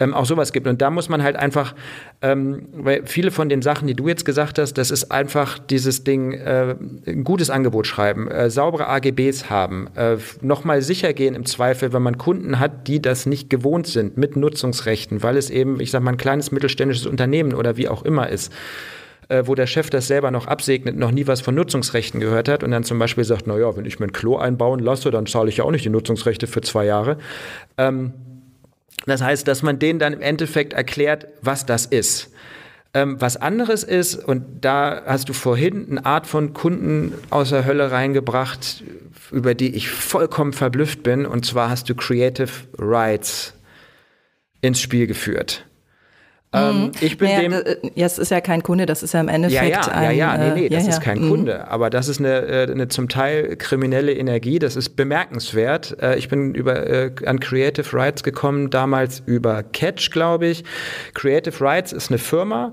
ähm, auch sowas gibt. Und da muss man halt einfach, ähm, weil viele von den Sachen, die du jetzt gesagt hast, das ist einfach dieses Ding, äh, ein gutes Angebot schreiben, äh, saubere AGBs haben, äh, nochmal sicher gehen im Zweifel, wenn man Kunden hat, die das nicht gewohnt sind mit Nutzungsrechten, weil es eben, ich sag mal, ein kleines mittelständisches Unternehmen oder wie auch immer ist äh, wo der Chef das selber noch absegnet, noch nie was von Nutzungsrechten gehört hat und dann zum Beispiel sagt, naja, wenn ich mir ein Klo einbauen lasse, dann zahle ich ja auch nicht die Nutzungsrechte für zwei Jahre. Ähm, das heißt, dass man denen dann im Endeffekt erklärt, was das ist. Ähm, was anderes ist, und da hast du vorhin eine Art von Kunden aus der Hölle reingebracht, über die ich vollkommen verblüfft bin, und zwar hast du Creative Rights ins Spiel geführt. Ähm, mhm. ich bin naja, dem. Äh, ja, es ist ja kein Kunde, das ist ja im Endeffekt. Ja, ja, ein, ja, ja, nee, nee, das ja, ist kein ja. Kunde. Mhm. Aber das ist eine, äh, eine zum Teil kriminelle Energie, das ist bemerkenswert. Äh, ich bin über, an Creative Rights gekommen, damals über Catch, glaube ich. Creative Rights ist eine Firma,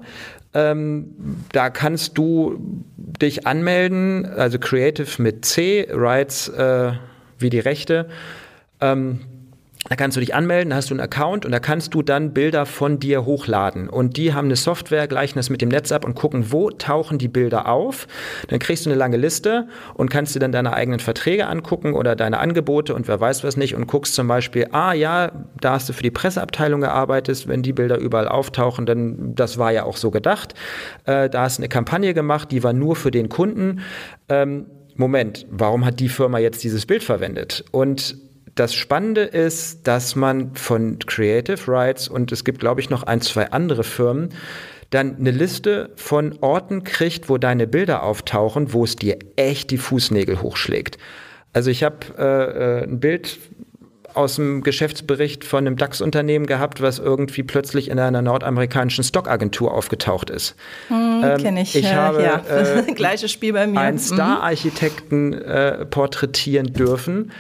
ähm, da kannst du dich anmelden, also Creative mit C, Rights äh, wie die Rechte. Ähm, da kannst du dich anmelden, da hast du einen Account und da kannst du dann Bilder von dir hochladen. Und die haben eine Software, gleichen das mit dem Netz ab und gucken, wo tauchen die Bilder auf. Dann kriegst du eine lange Liste und kannst dir dann deine eigenen Verträge angucken oder deine Angebote und wer weiß was nicht und guckst zum Beispiel, ah ja, da hast du für die Presseabteilung gearbeitet, wenn die Bilder überall auftauchen, dann das war ja auch so gedacht. Äh, da hast du eine Kampagne gemacht, die war nur für den Kunden. Ähm, Moment, warum hat die Firma jetzt dieses Bild verwendet? Und das Spannende ist, dass man von Creative Rights und es gibt, glaube ich, noch ein, zwei andere Firmen, dann eine Liste von Orten kriegt, wo deine Bilder auftauchen, wo es dir echt die Fußnägel hochschlägt. Also ich habe äh, äh, ein Bild aus dem Geschäftsbericht von einem DAX-Unternehmen gehabt, was irgendwie plötzlich in einer nordamerikanischen Stockagentur aufgetaucht ist. Hm, ähm, Kenne ich. Ich äh, habe ja. äh, gleiches Spiel bei mir. einen mhm. Star-Architekten äh, porträtieren dürfen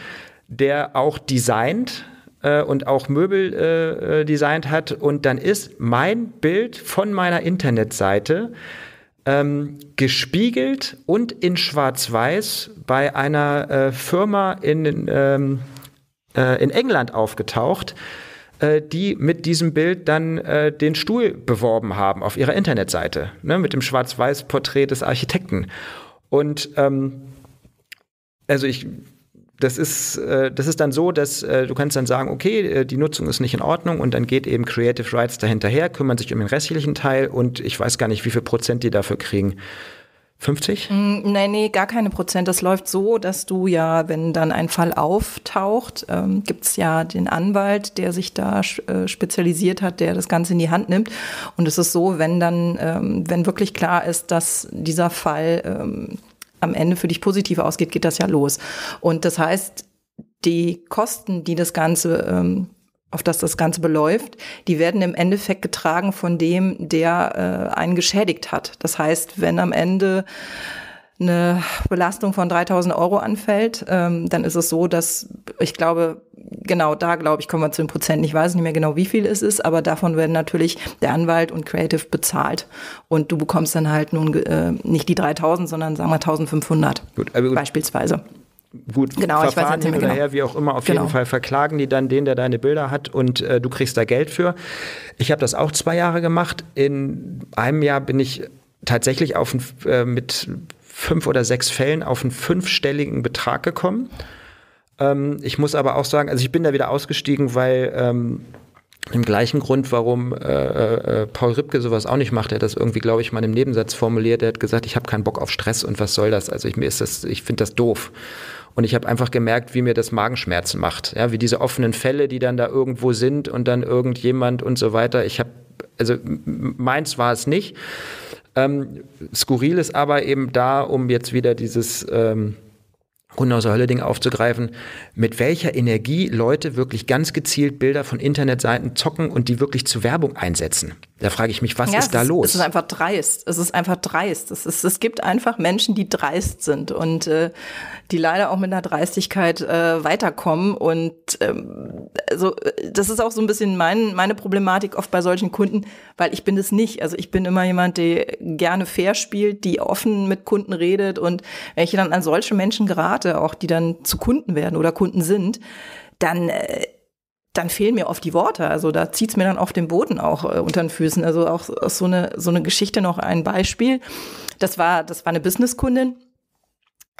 der auch designt äh, und auch Möbel äh, äh, designt hat. Und dann ist mein Bild von meiner Internetseite ähm, gespiegelt und in Schwarz-Weiß bei einer äh, Firma in, ähm, äh, in England aufgetaucht, äh, die mit diesem Bild dann äh, den Stuhl beworben haben auf ihrer Internetseite, ne, mit dem Schwarz-Weiß-Porträt des Architekten. Und ähm, also ich das ist, äh, das ist dann so, dass äh, du kannst dann sagen, okay, äh, die Nutzung ist nicht in Ordnung und dann geht eben Creative Rights dahinterher, kümmern sich um den restlichen Teil und ich weiß gar nicht, wie viel Prozent die dafür kriegen. 50? Mm, nee, nee, gar keine Prozent. Das läuft so, dass du ja, wenn dann ein Fall auftaucht, ähm, gibt es ja den Anwalt, der sich da äh, spezialisiert hat, der das Ganze in die Hand nimmt. Und es ist so, wenn dann, ähm, wenn wirklich klar ist, dass dieser Fall ähm, am Ende für dich positiv ausgeht, geht das ja los. Und das heißt, die Kosten, die das Ganze ähm, auf das das Ganze beläuft, die werden im Endeffekt getragen von dem, der äh, einen geschädigt hat. Das heißt, wenn am Ende eine Belastung von 3000 Euro anfällt, ähm, dann ist es so, dass ich glaube, genau da glaube ich, kommen wir zu den Prozenten. Ich weiß nicht mehr genau, wie viel es ist, aber davon werden natürlich der Anwalt und Creative bezahlt. Und du bekommst dann halt nun äh, nicht die 3000, sondern sagen wir 1500 gut, gut. beispielsweise gut genau, Verfahren hin oder genau. her, wie auch immer, auf genau. jeden Fall verklagen die dann den, der deine Bilder hat und äh, du kriegst da Geld für. Ich habe das auch zwei Jahre gemacht. In einem Jahr bin ich tatsächlich auf äh, mit fünf oder sechs Fällen auf einen fünfstelligen Betrag gekommen. Ähm, ich muss aber auch sagen, also ich bin da wieder ausgestiegen, weil ähm, im gleichen Grund, warum äh, äh, äh Paul Ripke sowas auch nicht macht, er hat das irgendwie, glaube ich, mal im Nebensatz formuliert. Er hat gesagt, ich habe keinen Bock auf Stress und was soll das? Also ich, mir ist das, ich finde das doof. Und ich habe einfach gemerkt, wie mir das Magenschmerzen macht. Ja, wie diese offenen Fälle, die dann da irgendwo sind und dann irgendjemand und so weiter. Ich habe, also meins war es nicht. Ähm, skurril ist aber eben da, um jetzt wieder dieses ähm, Grundhauser Hölle-Ding aufzugreifen, mit welcher Energie Leute wirklich ganz gezielt Bilder von Internetseiten zocken und die wirklich zur Werbung einsetzen. Da frage ich mich, was ja, ist da ist, los? Es ist einfach dreist. Es ist einfach dreist. Es, ist, es gibt einfach Menschen, die dreist sind und äh, die leider auch mit einer Dreistigkeit äh, weiterkommen. Und ähm, also das ist auch so ein bisschen mein, meine Problematik oft bei solchen Kunden, weil ich bin es nicht. Also ich bin immer jemand, der gerne fair spielt, die offen mit Kunden redet. Und wenn ich dann an solche Menschen gerate, auch die dann zu Kunden werden oder Kunden sind, dann äh, dann fehlen mir oft die Worte. Also da zieht's mir dann auf den Boden auch äh, unter den Füßen. Also auch so eine, so eine Geschichte noch ein Beispiel. Das war, das war eine Businesskundin.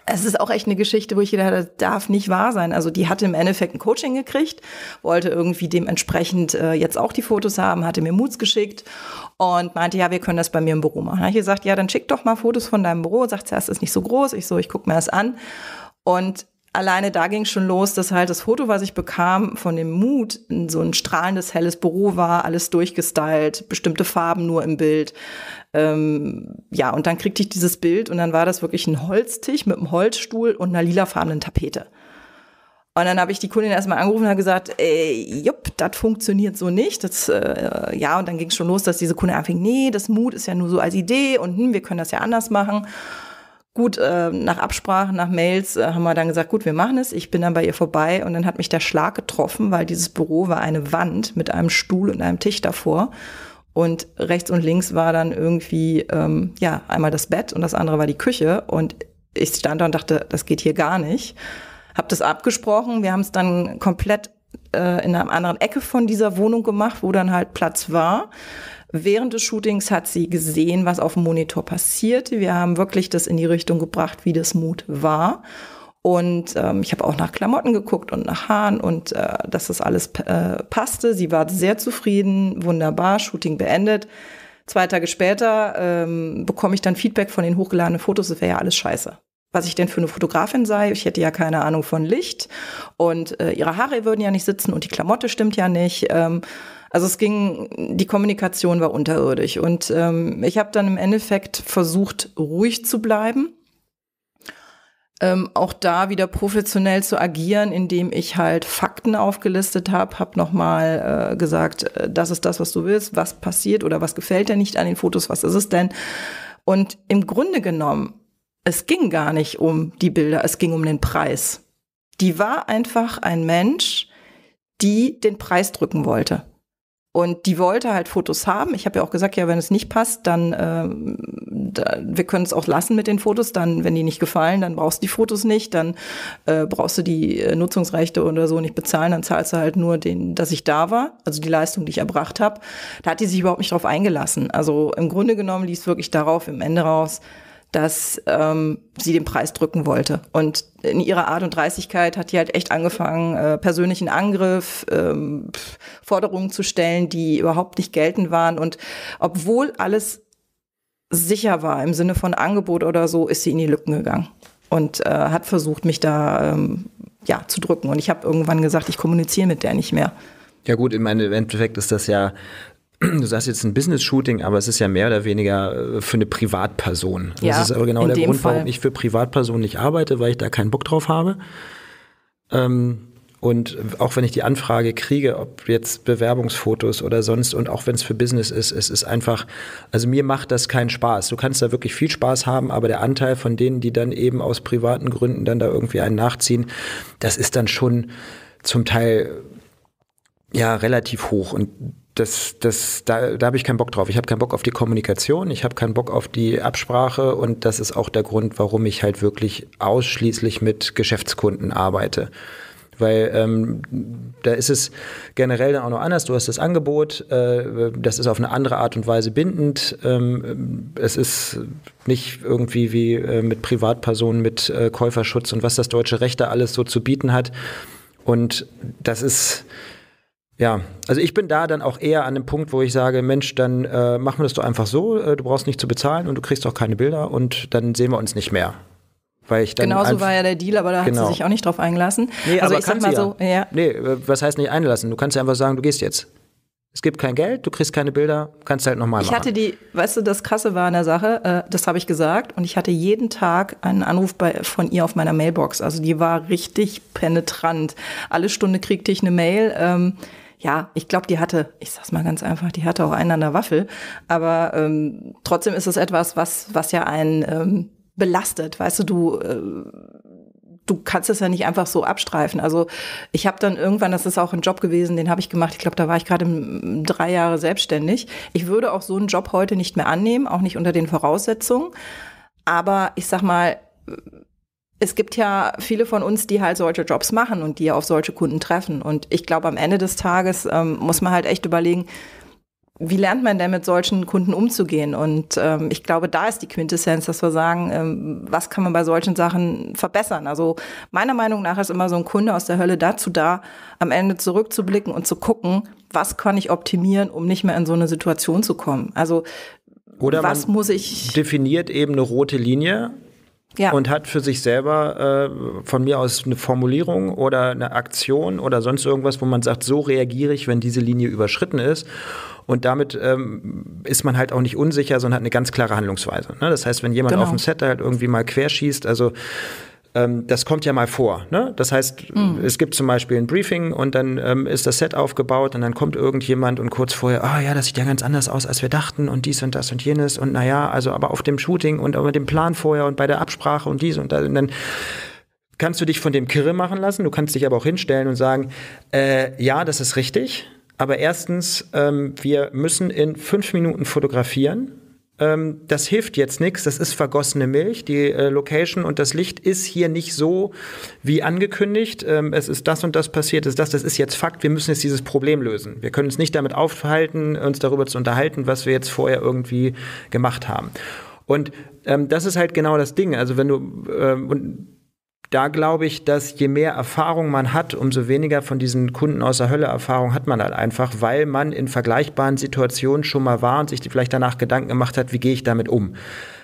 Es ist auch echt eine Geschichte, wo ich gedacht habe, das darf nicht wahr sein. Also die hatte im Endeffekt ein Coaching gekriegt, wollte irgendwie dementsprechend äh, jetzt auch die Fotos haben, hatte mir Moods geschickt und meinte, ja, wir können das bei mir im Büro machen. Ich gesagt, ja, dann schick doch mal Fotos von deinem Büro. Sagt sie, es ist nicht so groß. Ich so, ich guck mir das an. Und alleine da ging schon los, dass halt das Foto, was ich bekam von dem Mut, so ein strahlendes, helles Büro war, alles durchgestylt, bestimmte Farben nur im Bild. Ähm, ja, und dann kriegte ich dieses Bild und dann war das wirklich ein Holztisch mit einem Holzstuhl und einer lilafarbenen Tapete. Und dann habe ich die Kundin erstmal angerufen und habe gesagt, ey, jupp, das funktioniert so nicht. Das, äh, ja, und dann ging es schon los, dass diese Kunde anfing, nee, das Mut ist ja nur so als Idee und hm, wir können das ja anders machen. Gut, äh, nach Absprachen, nach Mails äh, haben wir dann gesagt, gut, wir machen es. Ich bin dann bei ihr vorbei und dann hat mich der Schlag getroffen, weil dieses Büro war eine Wand mit einem Stuhl und einem Tisch davor. Und rechts und links war dann irgendwie, ähm, ja, einmal das Bett und das andere war die Küche. Und ich stand da und dachte, das geht hier gar nicht. Hab das abgesprochen. Wir haben es dann komplett äh, in einer anderen Ecke von dieser Wohnung gemacht, wo dann halt Platz war. Während des Shootings hat sie gesehen, was auf dem Monitor passierte. Wir haben wirklich das in die Richtung gebracht, wie das Mut war. Und ähm, ich habe auch nach Klamotten geguckt und nach Haaren und äh, dass das alles äh, passte. Sie war sehr zufrieden, wunderbar, Shooting beendet. Zwei Tage später ähm, bekomme ich dann Feedback von den hochgeladenen Fotos, es wäre ja alles scheiße. Was ich denn für eine Fotografin sei, ich hätte ja keine Ahnung von Licht und äh, ihre Haare würden ja nicht sitzen und die Klamotte stimmt ja nicht. Ähm, also es ging, die Kommunikation war unterirdisch. Und ähm, ich habe dann im Endeffekt versucht, ruhig zu bleiben. Ähm, auch da wieder professionell zu agieren, indem ich halt Fakten aufgelistet habe, habe nochmal äh, gesagt, äh, das ist das, was du willst, was passiert oder was gefällt dir nicht an den Fotos, was ist es denn? Und im Grunde genommen, es ging gar nicht um die Bilder, es ging um den Preis. Die war einfach ein Mensch, die den Preis drücken wollte. Und die wollte halt Fotos haben. Ich habe ja auch gesagt, ja, wenn es nicht passt, dann äh, da, wir können es auch lassen mit den Fotos. Dann, wenn die nicht gefallen, dann brauchst du die Fotos nicht. Dann äh, brauchst du die äh, Nutzungsrechte oder so nicht bezahlen. Dann zahlst du halt nur den, dass ich da war, also die Leistung, die ich erbracht habe. Da hat die sich überhaupt nicht drauf eingelassen. Also im Grunde genommen lief es wirklich darauf im Ende raus, dass ähm, sie den Preis drücken wollte. Und in ihrer Art und Dreistigkeit hat die halt echt angefangen, äh, persönlichen Angriff, ähm, Forderungen zu stellen, die überhaupt nicht geltend waren. Und obwohl alles sicher war im Sinne von Angebot oder so, ist sie in die Lücken gegangen und äh, hat versucht, mich da ähm, ja zu drücken. Und ich habe irgendwann gesagt, ich kommuniziere mit der nicht mehr. Ja gut, im Endeffekt ist das ja du sagst jetzt ein Business-Shooting, aber es ist ja mehr oder weniger äh, für eine Privatperson. Ja, das ist aber genau der Grund, Fall. warum ich für Privatpersonen nicht arbeite, weil ich da keinen Bock drauf habe. Ähm, und auch wenn ich die Anfrage kriege, ob jetzt Bewerbungsfotos oder sonst und auch wenn es für Business ist, es ist einfach, also mir macht das keinen Spaß. Du kannst da wirklich viel Spaß haben, aber der Anteil von denen, die dann eben aus privaten Gründen dann da irgendwie einen nachziehen, das ist dann schon zum Teil ja relativ hoch und das, das, da, da habe ich keinen Bock drauf. Ich habe keinen Bock auf die Kommunikation, ich habe keinen Bock auf die Absprache und das ist auch der Grund, warum ich halt wirklich ausschließlich mit Geschäftskunden arbeite. Weil ähm, da ist es generell dann auch noch anders. Du hast das Angebot, äh, das ist auf eine andere Art und Weise bindend. Ähm, es ist nicht irgendwie wie äh, mit Privatpersonen, mit äh, Käuferschutz und was das deutsche Recht da alles so zu bieten hat. Und das ist, ja, also ich bin da dann auch eher an dem Punkt, wo ich sage, Mensch, dann äh, machen wir das doch einfach so, äh, du brauchst nicht zu bezahlen und du kriegst auch keine Bilder und dann sehen wir uns nicht mehr. Weil ich dann Genauso war ja der Deal, aber da Genau. hat sie sich auch nicht drauf eingelassen. Nee, also aber ich sag kann mal sie so, ja. Nee, äh, was heißt nicht einlassen? Du kannst ja einfach sagen, du gehst jetzt. Es gibt kein Geld, du kriegst keine Bilder, kannst halt nochmal machen. Ich hatte die, weißt du, das Krasse war an der Sache, äh, das habe ich gesagt, und ich hatte jeden Tag einen Anruf bei, von ihr auf meiner Mailbox. Also die war richtig penetrant. Alle Stunde kriegte ich eine Mail. Ähm, ja, ich glaube, die hatte, ich sag's mal ganz einfach, die hatte auch einen an der Waffel. Aber ähm, trotzdem ist es etwas, was, was ja einen ähm, belastet. Weißt du, du äh, du kannst es ja nicht einfach so abstreifen. Also ich habe dann irgendwann, das ist auch ein Job gewesen, den habe ich gemacht. Ich glaube, da war ich gerade drei Jahre selbstständig. Ich würde auch so einen Job heute nicht mehr annehmen, auch nicht unter den Voraussetzungen. Aber ich sag mal, es gibt ja viele von uns, die halt solche Jobs machen und die auf solche Kunden treffen. Und ich glaube, am Ende des Tages ähm, muss man halt echt überlegen, wie lernt man denn mit solchen Kunden umzugehen? Und ähm, ich glaube, da ist die Quintessenz, dass wir sagen, ähm, was kann man bei solchen Sachen verbessern? Also meiner Meinung nach ist immer so ein Kunde aus der Hölle dazu da, am Ende zurückzublicken und zu gucken, was kann ich optimieren, um nicht mehr in so eine Situation zu kommen. Also Oder was muss ich? definiert eben eine rote Linie Ja, und hat für sich selber äh, von mir aus eine Formulierung oder eine Aktion oder sonst irgendwas, wo man sagt, so reagiere ich, wenn diese Linie überschritten ist. Und damit ähm, ist man halt auch nicht unsicher, sondern hat eine ganz klare Handlungsweise. Ne? Das heißt, wenn jemand Genau. auf dem Set halt irgendwie mal querschießt, also ähm, das kommt ja mal vor. Ne? Das heißt, es gibt zum Beispiel ein Briefing und dann ähm, ist das Set aufgebaut und dann kommt irgendjemand und kurz vorher, ah ja, das sieht ja ganz anders aus, als wir dachten und dies und das und jenes und naja, also aber auf dem Shooting und aber dem Plan vorher und bei der Absprache und dies und das und dann kannst du dich von dem Kirre machen lassen, du kannst dich aber auch hinstellen und sagen, äh, ja, das ist richtig, aber erstens, ähm, wir müssen in fünf Minuten fotografieren. Ähm, das hilft jetzt nichts, das ist vergossene Milch. Die äh, Location und das Licht ist hier nicht so wie angekündigt. Ähm, es ist das und das passiert, ist das, das ist jetzt Fakt. Wir müssen jetzt dieses Problem lösen. Wir können uns nicht damit aufhalten, uns darüber zu unterhalten, was wir jetzt vorher irgendwie gemacht haben. Und ähm, das ist halt genau das Ding. Also wenn du ähm, und da glaube ich, dass je mehr Erfahrung man hat, umso weniger von diesen Kunden aus der Hölle Erfahrung hat man halt einfach, weil man in vergleichbaren Situationen schon mal war und sich vielleicht danach Gedanken gemacht hat, wie gehe ich damit um.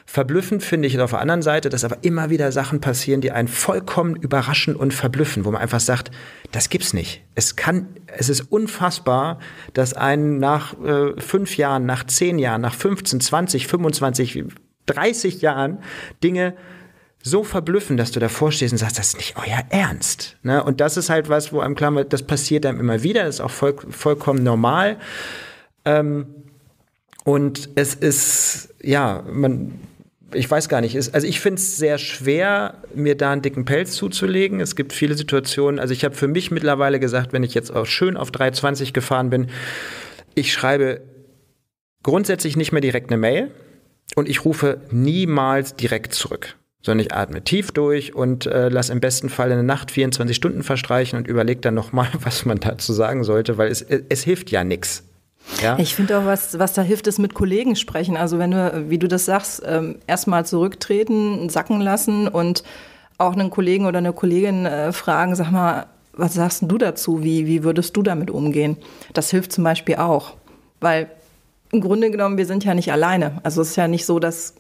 Verblüffend finde ich auf der anderen Seite, dass aber immer wieder Sachen passieren, die einen vollkommen überraschen und verblüffen, wo man einfach sagt, das gibt's nicht. Es kann, es ist unfassbar, dass einen nach äh, fünf Jahren, nach zehn Jahren, nach 15, 20, 25, 30 Jahren Dinge so verblüffen, dass du davor stehst und sagst, das ist nicht euer Ernst. Ne? Und das ist halt was, wo einem klar wird, das passiert einem immer wieder, das ist auch voll, vollkommen normal. Ähm, und es ist, ja, man, ich weiß gar nicht, ist, also ich finde es sehr schwer, mir da einen dicken Pelz zuzulegen. Es gibt viele Situationen, also ich habe für mich mittlerweile gesagt, wenn ich jetzt auch schön auf 320 gefahren bin, ich schreibe grundsätzlich nicht mehr direkt eine Mail und ich rufe niemals direkt zurück sondern ich atme tief durch und äh, lasse im besten Fall eine Nacht 24 Stunden verstreichen und überlege dann nochmal, was man dazu sagen sollte, weil es, es hilft ja nichts. Ja? Ich finde auch, was, was da hilft, ist mit Kollegen sprechen. Also wenn du, wie du das sagst, ähm, erstmal zurücktreten, sacken lassen und auch einen Kollegen oder eine Kollegin äh, fragen, sag mal, was sagst du dazu? Wie, wie würdest du damit umgehen? Das hilft zum Beispiel auch. Weil im Grunde genommen, wir sind ja nicht alleine. Also es ist ja nicht so, dass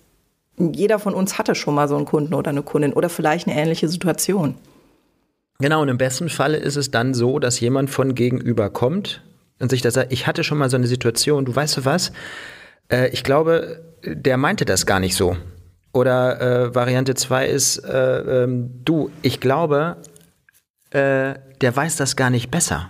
jeder von uns hatte schon mal so einen Kunden oder eine Kundin oder vielleicht eine ähnliche Situation. Genau, und im besten Falle ist es dann so, dass jemand von gegenüber kommt und sich das sagt, ich hatte schon mal so eine Situation, du weißt du was, äh, ich glaube, der meinte das gar nicht so. Oder äh, Variante 2 ist, äh, ähm, du, ich glaube, äh, der weiß das gar nicht besser.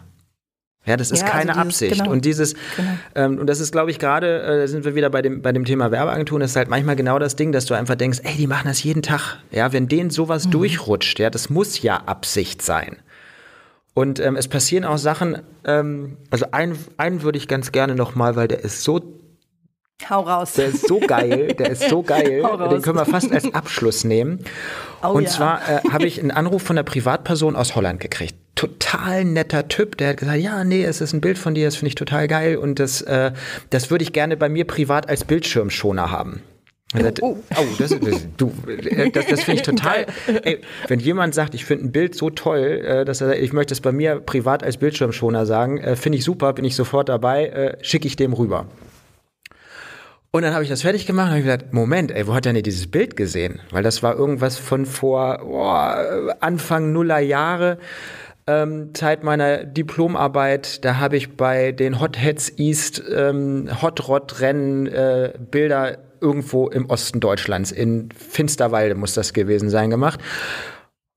Ja, das ist ja, keine also dieses, Absicht. Genau, und dieses, genau. ähm, und das ist, glaube ich, gerade, äh, da sind wir wieder bei dem, bei dem Thema Werbeagenturen, das ist halt manchmal genau das Ding, dass du einfach denkst, ey, die machen das jeden Tag. Ja, wenn denen sowas mhm. durchrutscht, ja, das muss ja Absicht sein. Und ähm, es passieren auch Sachen, ähm, also einen, einen würde ich ganz gerne nochmal, weil der ist so Hau raus. Der ist so geil, der ist so geil, den können wir fast als Abschluss nehmen. Oh, und ja. zwar äh, habe ich einen Anruf von einer Privatperson aus Holland gekriegt. Total netter Typ, der hat gesagt, ja, nee, es ist ein Bild von dir, das finde ich total geil und das, äh, das würde ich gerne bei mir privat als Bildschirmschoner haben. Sagt, oh, oh. oh, das, das, du, äh, das, das finde ich total. Ey, wenn jemand sagt, ich finde ein Bild so toll, äh, dass er, ich möchte es bei mir privat als Bildschirmschoner sagen, äh, finde ich super, bin ich sofort dabei, schicke ich dem rüber. Und dann habe ich das fertig gemacht und habe gesagt, Moment, ey, wo hat er denn dieses Bild gesehen? Weil das war irgendwas von vor oh, Anfang Nuller Jahre. Ähm, Zeit meiner Diplomarbeit, da habe ich bei den Hotheads East ähm, Hot Rod Rennen äh, Bilder irgendwo im Osten Deutschlands, in Finsterwalde muss das gewesen sein, gemacht.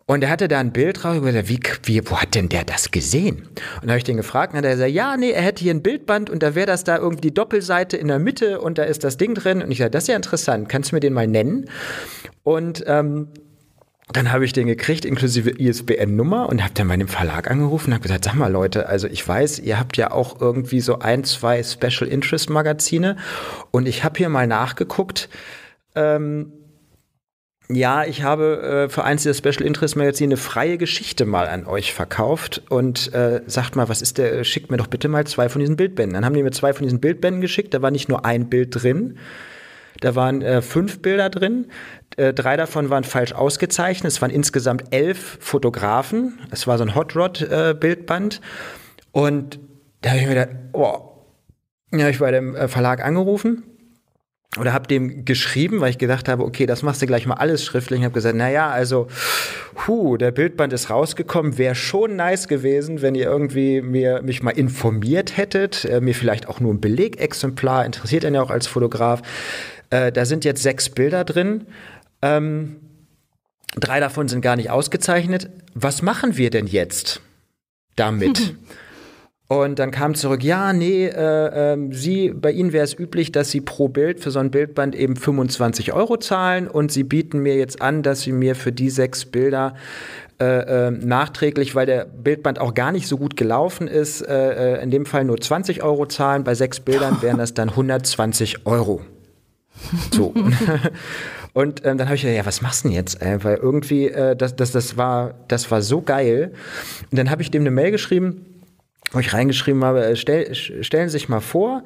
Und er hatte da ein Bild drauf, gesagt, wie, wie, wo hat denn der das gesehen? Und habe ich den gefragt, und dann hat er gesagt, ja, nee, er hätte hier ein Bildband und da wäre das da irgendwie die Doppelseite in der Mitte und da ist das Ding drin. Und ich sage, das ist ja interessant, kannst du mir den mal nennen? Und ähm, dann habe ich den gekriegt, inklusive ISBN-Nummer und habe dann bei dem Verlag angerufen und habe gesagt, sag mal Leute, also ich weiß, ihr habt ja auch irgendwie so ein, zwei Special Interest Magazine. Und ich habe hier mal nachgeguckt, ähm, ja, ich habe äh, für eins der Special Interest Magazine eine freie Geschichte mal an euch verkauft. Und äh, sagt mal, was ist der, schickt mir doch bitte mal zwei von diesen Bildbänden. Dann haben die mir zwei von diesen Bildbänden geschickt, da war nicht nur ein Bild drin, da waren äh, fünf Bilder drin, äh, drei davon waren falsch ausgezeichnet, es waren insgesamt elf Fotografen, es war so ein Hot Rod äh, und da habe ich mir gedacht, oh, ja, ich bei dem äh, Verlag angerufen oder habe dem geschrieben, weil ich gedacht habe, okay, das machst du gleich mal alles schriftlich. Ich habe gesagt, na ja, also, hu, der Bildband ist rausgekommen. Wäre schon nice gewesen, wenn ihr irgendwie mir mich mal informiert hättet, äh, mir vielleicht auch nur ein Belegexemplar interessiert einen ja auch als Fotograf. Äh, da sind jetzt sechs Bilder drin. Ähm, drei davon sind gar nicht ausgezeichnet. Was machen wir denn jetzt damit? Und dann kam zurück, ja, nee, äh, äh, Sie, bei Ihnen wäre es üblich, dass Sie pro Bild für so ein Bildband eben 25 Euro zahlen und Sie bieten mir jetzt an, dass Sie mir für die sechs Bilder äh, äh, nachträglich, weil der Bildband auch gar nicht so gut gelaufen ist, äh, äh in dem Fall nur 20 Euro zahlen. Bei sechs Bildern wären das dann 120 Euro. So. Und ähm, dann habe ich gedacht, ja, was machst du denn jetzt? Äh, weil irgendwie, äh, das, das, das, war, das war so geil. Und dann habe ich dem eine Mail geschrieben, wo ich reingeschrieben habe, äh, stell, stellen Sie sich mal vor,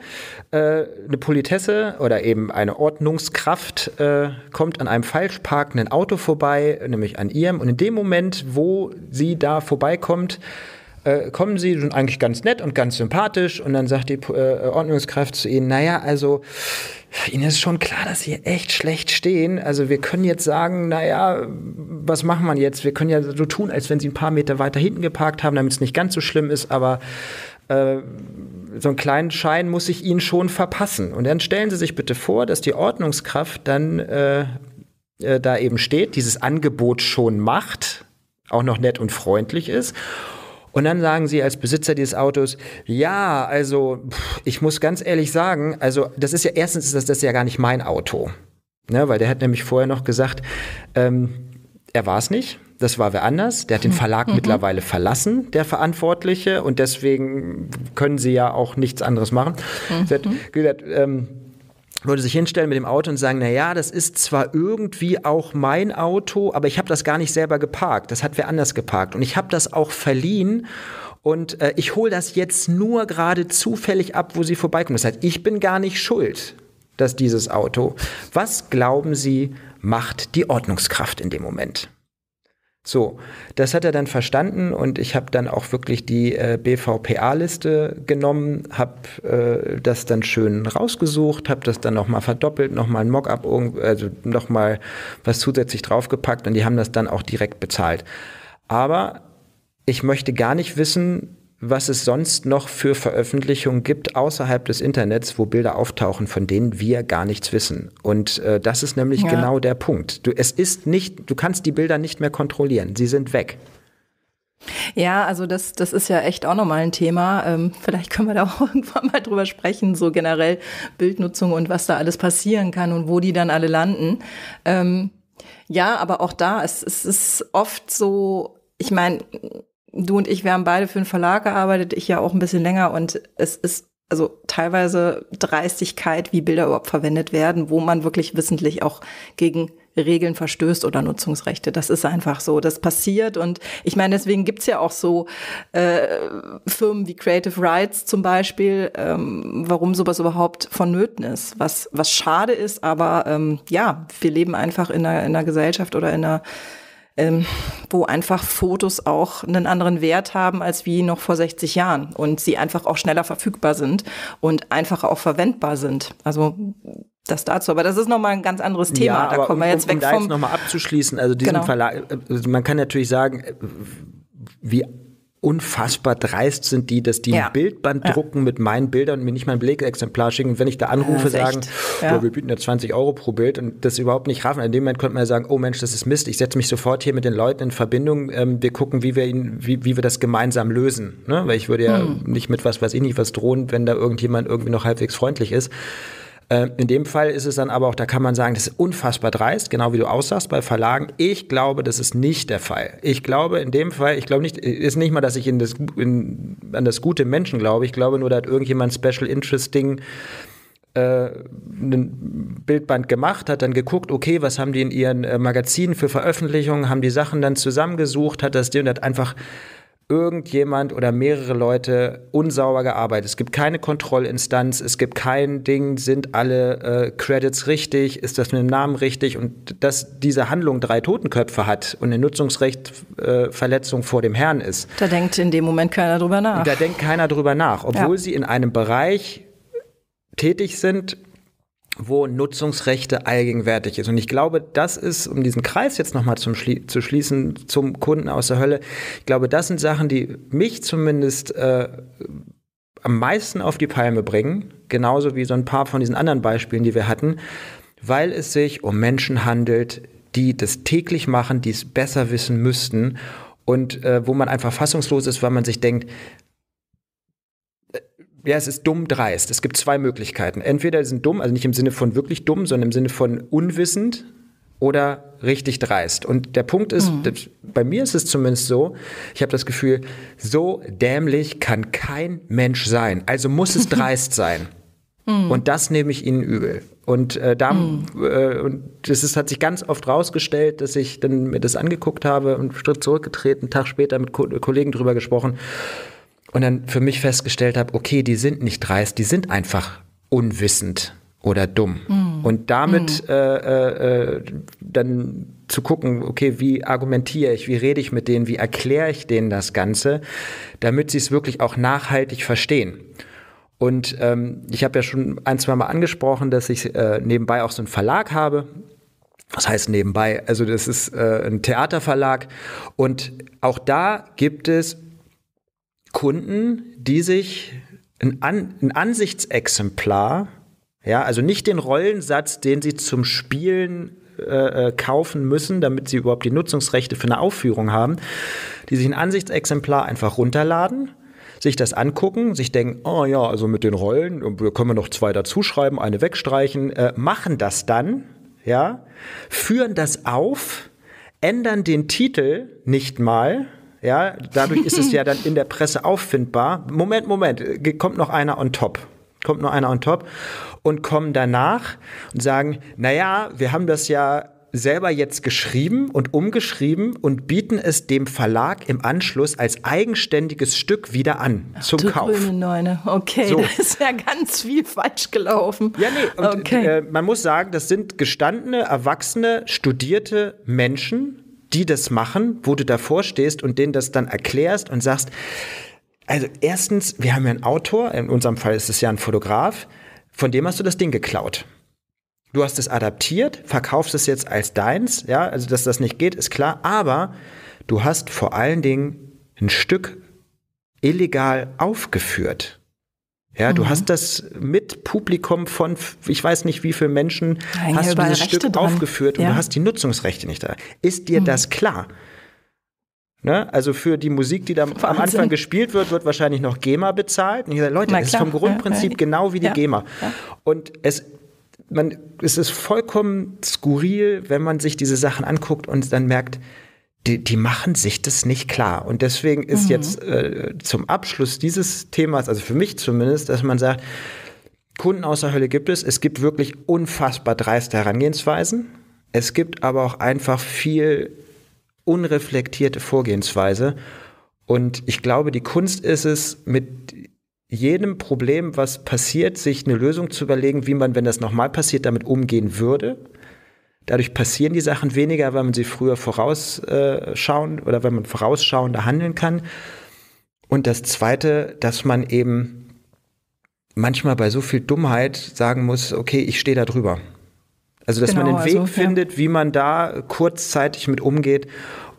äh, eine Politesse oder eben eine Ordnungskraft äh, kommt an einem falsch parkenden Auto vorbei, nämlich an Ihrem. Und in dem Moment, wo sie da vorbeikommt, äh, kommen sie, sind eigentlich ganz nett und ganz sympathisch. Und dann sagt die äh, Ordnungskraft zu ihnen, naja, also Ihnen ist schon klar, dass Sie echt schlecht stehen. Also wir können jetzt sagen, naja, was machen wir jetzt? Wir können ja so tun, als wenn Sie ein paar Meter weiter hinten geparkt haben, damit es nicht ganz so schlimm ist, aber äh, so einen kleinen Schein muss ich Ihnen schon verpassen. Und dann stellen Sie sich bitte vor, dass die Ordnungskraft dann äh, äh, da eben steht, dieses Angebot schon macht, auch noch nett und freundlich ist und dann sagen sie als Besitzer dieses Autos, ja, also ich muss ganz ehrlich sagen, also das ist ja erstens ist das, das ist ja gar nicht mein Auto. Ne, weil der hat nämlich vorher noch gesagt, ähm, er war es nicht. Das war wer anders. Der hat den Verlag mhm. mittlerweile verlassen, der Verantwortliche. Und deswegen können sie ja auch nichts anderes machen. Mhm. Er hat gesagt, ähm, würde sich hinstellen mit dem Auto und sagen, na ja, das ist zwar irgendwie auch mein Auto, aber ich habe das gar nicht selber geparkt. Das hat wer anders geparkt und ich habe das auch verliehen und äh, ich hole das jetzt nur gerade zufällig ab, wo sie vorbeikommen. Das heißt, ich bin gar nicht schuld, dass dieses Auto. Was glauben Sie, macht die Ordnungskraft in dem Moment? So, das hat er dann verstanden und ich habe dann auch wirklich die äh, BVPA-Liste genommen, habe äh, das dann schön rausgesucht, habe das dann nochmal verdoppelt, nochmal ein Mockup, also nochmal was zusätzlich draufgepackt und die haben das dann auch direkt bezahlt. Aber ich möchte gar nicht wissen, was es sonst noch für Veröffentlichungen gibt außerhalb des Internets, wo Bilder auftauchen, von denen wir gar nichts wissen. Und äh, das ist nämlich ja. genau der Punkt. Du, es ist nicht, du kannst die Bilder nicht mehr kontrollieren. Sie sind weg. Ja, also das, das ist ja echt auch nochmal ein Thema. Ähm, vielleicht können wir da auch irgendwann mal drüber sprechen, so generell Bildnutzung und was da alles passieren kann und wo die dann alle landen. Ähm, ja, aber auch da, es, es ist oft so, ich meine, du und ich, wir haben beide für einen Verlag gearbeitet, ich ja auch ein bisschen länger und es ist also teilweise Dreistigkeit, wie Bilder überhaupt verwendet werden, wo man wirklich wissentlich auch gegen Regeln verstößt oder Nutzungsrechte. Das ist einfach so. Das passiert. Und ich meine, deswegen gibt's ja auch so äh, Firmen wie Creative Rights zum Beispiel, ähm, warum sowas überhaupt vonnöten ist. Was, was schade ist, aber ähm, ja, wir leben einfach in einer, in einer Gesellschaft oder in einer ähm, wo einfach Fotos auch einen anderen Wert haben als wie noch vor 60 Jahren und sie einfach auch schneller verfügbar sind und einfacher auch verwendbar sind. Also das dazu, aber das ist nochmal ein ganz anderes Thema. Ja, da kommen wir jetzt um, um weg da vom. Um nochmal abzuschließen, also diesen genau. Verlag, äh, man kann natürlich sagen, äh, wie unfassbar dreist sind die, dass die ja. ein Bildband ja. drucken mit meinen Bildern und mir nicht mal ein Belegexemplar schicken. Und wenn ich da anrufe, sagen, ja. wir bieten ja 20 Euro pro Bild und das überhaupt nicht raffen. In dem Moment könnte man ja sagen, oh Mensch, das ist Mist. Ich setze mich sofort hier mit den Leuten in Verbindung. Ähm, wir gucken, wie wir ihn, wie, wie wir das gemeinsam lösen. Ne? Weil ich würde ja hm. nicht mit was weiß ich nicht was drohen, wenn da irgendjemand irgendwie noch halbwegs freundlich ist. Äh, in dem Fall ist es dann aber auch, da kann man sagen, das ist unfassbar dreist, genau wie du aussagst bei Verlagen. Ich glaube, das ist nicht der Fall. Ich glaube in dem Fall, ich glaube nicht, ist nicht mal, dass ich in das, in, an das gute Menschen glaube. Ich glaube nur, da hat irgendjemand Special Interesting äh, ein Bildband gemacht, hat dann geguckt, okay, was haben die in ihren äh, Magazinen für Veröffentlichungen, haben die Sachen dann zusammengesucht, hat das und hat einfach irgendjemand oder mehrere Leute unsauber gearbeitet. Es gibt keine Kontrollinstanz, es gibt kein Ding, sind alle äh, Credits richtig, ist das mit dem Namen richtig und dass diese Handlung drei Totenköpfe hat und eine Nutzungsrechtverletzung äh, vor dem Herrn ist. Da denkt in dem Moment keiner drüber nach. Da denkt keiner drüber nach, obwohl ja. sie in einem Bereich tätig sind, wo Nutzungsrechte allgegenwärtig ist. Und ich glaube, das ist, um diesen Kreis jetzt nochmal Schlie zu schließen, zum Kunden aus der Hölle, ich glaube, das sind Sachen, die mich zumindest äh, am meisten auf die Palme bringen, genauso wie so ein paar von diesen anderen Beispielen, die wir hatten, weil es sich um Menschen handelt, die das täglich machen, die es besser wissen müssten und äh, wo man einfach fassungslos ist, weil man sich denkt, ja, es ist dumm dreist. Es gibt zwei Möglichkeiten. Entweder sie sind dumm, also nicht im Sinne von wirklich dumm, sondern im Sinne von unwissend oder richtig dreist. Und der Punkt ist, mhm. bei mir ist es zumindest so, ich habe das Gefühl, so dämlich kann kein Mensch sein. Also muss es dreist sein. Mhm. Und das nehme ich ihnen übel. Und äh, da mhm. äh, und das ist, hat sich ganz oft rausgestellt, dass ich dann mir das angeguckt habe und einen Schritt zurückgetreten, einen Tag später mit Ko Kollegen drüber gesprochen und dann für mich festgestellt habe, okay, die sind nicht dreist, die sind einfach unwissend oder dumm. Mm. Und damit mm. äh, äh, dann zu gucken, okay, wie argumentiere ich, wie rede ich mit denen, wie erkläre ich denen das Ganze, damit sie es wirklich auch nachhaltig verstehen. Und ähm, ich habe ja schon ein, zwei Mal angesprochen, dass ich äh, nebenbei auch so einen Verlag habe. Was heißt nebenbei? Also das ist äh, ein Theaterverlag. Und auch da gibt es Kunden, die sich ein, An ein Ansichtsexemplar, ja, also nicht den Rollensatz, den sie zum Spielen äh, äh, kaufen müssen, damit sie überhaupt die Nutzungsrechte für eine Aufführung haben, die sich ein Ansichtsexemplar einfach runterladen, sich das angucken, sich denken, oh ja, also mit den Rollen, können wir noch zwei dazuschreiben, eine wegstreichen, äh, machen das dann, ja, führen das auf, ändern den Titel nicht mal, ja, dadurch ist es ja dann in der Presse auffindbar. Moment, Moment, kommt noch einer on top. Kommt noch einer on top und kommen danach und sagen, naja, wir haben das ja selber jetzt geschrieben und umgeschrieben und bieten es dem Verlag im Anschluss als eigenständiges Stück wieder an Ach, zum Kauf. Grüne Neune. Okay, so. das ist ja ganz viel falsch gelaufen. Ja, nee, und okay. äh, man muss sagen, das sind gestandene, erwachsene, studierte Menschen, die das machen, wo du davor stehst und denen das dann erklärst und sagst, also erstens, wir haben ja einen Autor, in unserem Fall ist es ja ein Fotograf, von dem hast du das Ding geklaut. Du hast es adaptiert, verkaufst es jetzt als deins, ja, also dass das nicht geht, ist klar, aber du hast vor allen Dingen ein Stück illegal aufgeführt. Ja, du mhm. hast das mit Publikum von, ich weiß nicht wie viele Menschen, hast du dieses Rechte Stück dran. aufgeführt und ja. du hast die Nutzungsrechte nicht da. Ist dir mhm. das klar? Ne? Also für die Musik, die da Wahnsinn. am Anfang gespielt wird, wird wahrscheinlich noch GEMA bezahlt. Und ich sage, Leute, das ist vom Grundprinzip ja, genau wie die GEMA. Und es, man, es ist vollkommen skurril, wenn man sich diese Sachen anguckt und dann merkt, die, die machen sich das nicht klar. Und deswegen ist mhm. jetzt äh, zum Abschluss dieses Themas, also für mich zumindest, dass man sagt, Kunden aus der Hölle gibt es. Es gibt wirklich unfassbar dreiste Herangehensweisen. Es gibt aber auch einfach viel unreflektierte Vorgehensweise. Und ich glaube, die Kunst ist es, mit jedem Problem, was passiert, sich eine Lösung zu überlegen, wie man, wenn das nochmal passiert, damit umgehen würde. Dadurch passieren die Sachen weniger, weil man sie früher vorausschauen oder wenn man vorausschauender handeln kann. Und das Zweite, dass man eben manchmal bei so viel Dummheit sagen muss, okay, ich stehe da drüber. Also, dass genau, man einen Weg also, findet, ja. wie man da kurzzeitig mit umgeht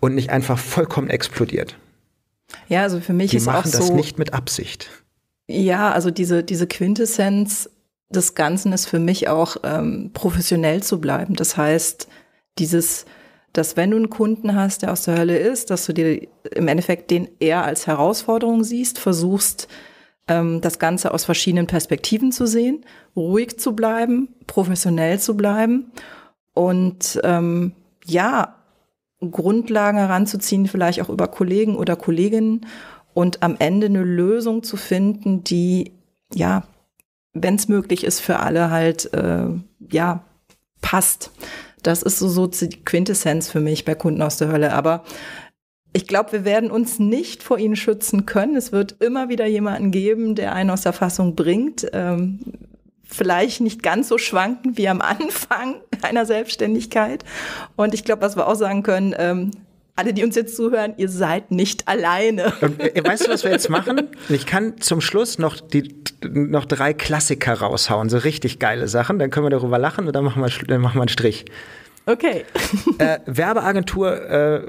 und nicht einfach vollkommen explodiert. Ja, also für mich Die ist auch so. Die machen das nicht mit Absicht. Ja, also diese, diese Quintessenz des Ganzen ist für mich auch ähm, professionell zu bleiben. Das heißt, dieses, dass wenn du einen Kunden hast, der aus der Hölle ist, dass du dir im Endeffekt den eher als Herausforderung siehst, versuchst, ähm, das Ganze aus verschiedenen Perspektiven zu sehen, ruhig zu bleiben, professionell zu bleiben und ähm, ja, Grundlagen heranzuziehen, vielleicht auch über Kollegen oder Kolleginnen und am Ende eine Lösung zu finden, die ja wenn es möglich ist, für alle halt, äh, ja, passt. Das ist so, so die Quintessenz für mich bei Kunden aus der Hölle. Aber ich glaube, wir werden uns nicht vor ihnen schützen können. Es wird immer wieder jemanden geben, der einen aus der Fassung bringt. Ähm, vielleicht nicht ganz so schwanken wie am Anfang einer Selbstständigkeit. Und ich glaube, was wir auch sagen können, ähm, alle, die uns jetzt zuhören, ihr seid nicht alleine. Und, äh, weißt du, was wir jetzt machen? Ich kann zum Schluss noch, die, noch drei Klassiker raushauen, so richtig geile Sachen. Dann können wir darüber lachen und dann machen wir, dann machen wir einen Strich. Okay. Äh, Werbeagentur äh,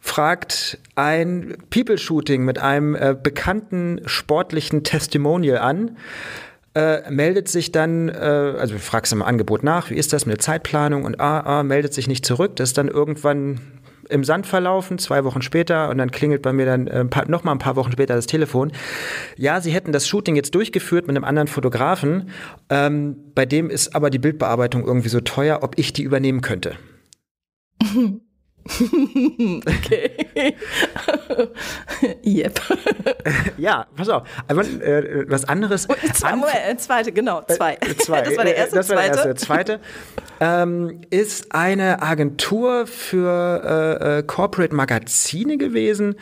fragt ein People-Shooting mit einem äh, bekannten sportlichen Testimonial an. Äh, meldet sich dann, äh, also fragst du im Angebot nach, wie ist das mit der Zeitplanung und ah, ah, meldet sich nicht zurück. Das ist dann irgendwann im Sand verlaufen, zwei Wochen später und dann klingelt bei mir dann äh, noch mal ein paar Wochen später das Telefon. Ja, sie hätten das Shooting jetzt durchgeführt mit einem anderen Fotografen, ähm, bei dem ist aber die Bildbearbeitung irgendwie so teuer, ob ich die übernehmen könnte. okay. yep. ja, pass auf. Aber, äh, was anderes. Oh, zwei, Moment, äh, zweite, genau, zwei. Äh, zwei. Das war der erste. Das war der erste. Zweite ähm, ist eine Agentur für äh, äh, Corporate Magazine gewesen.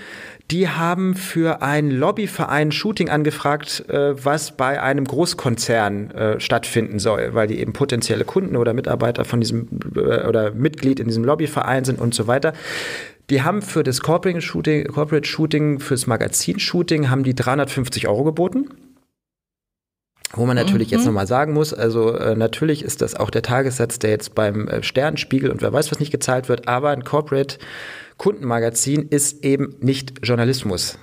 Die haben für einen Lobbyverein Shooting angefragt, äh, was bei einem Großkonzern äh, stattfinden soll, weil die eben potenzielle Kunden oder Mitarbeiter von diesem äh, oder Mitglied in diesem Lobbyverein sind und so weiter. Die haben für das Corporate Shooting, Corporate Shooting, fürs Magazin-Shooting, haben die 350 Euro geboten. Wo man natürlich mhm. jetzt nochmal sagen muss, also äh, natürlich ist das auch der Tagessatz, der jetzt beim äh, Sternspiegel und wer weiß was nicht gezahlt wird, aber ein Corporate Kundenmagazin ist eben nicht Journalismus.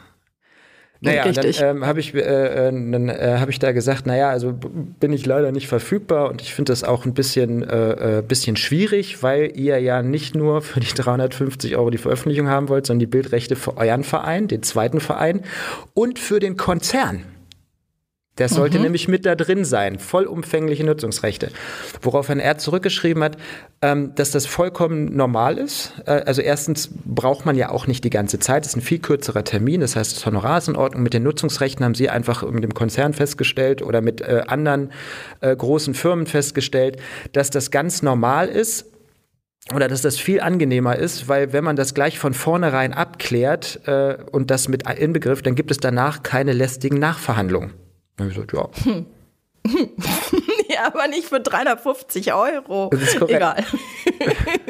Naja, Richtig. dann ähm, habe ich, äh, äh, äh, hab ich da gesagt, naja, also bin ich leider nicht verfügbar und ich finde das auch ein bisschen, äh, äh, bisschen schwierig, weil ihr ja nicht nur für die 350 Euro die Veröffentlichung haben wollt, sondern die Bildrechte für euren Verein, den zweiten Verein und für den Konzern. Der sollte mhm. nämlich mit da drin sein, vollumfängliche Nutzungsrechte. Woraufhin er zurückgeschrieben hat, ähm, dass das vollkommen normal ist. Äh, also erstens braucht man ja auch nicht die ganze Zeit, das ist ein viel kürzerer Termin, das heißt, das Honorar ist in Ordnung. Mit den Nutzungsrechten haben sie einfach mit dem Konzern festgestellt oder mit äh, anderen äh, großen Firmen festgestellt, dass das ganz normal ist oder dass das viel angenehmer ist, weil wenn man das gleich von vornherein abklärt äh, und das mit inbegriff, dann gibt es danach keine lästigen Nachverhandlungen. Dann habe ich gesagt, ja. Hm. ja, aber nicht für 350 Euro. Das ist Egal.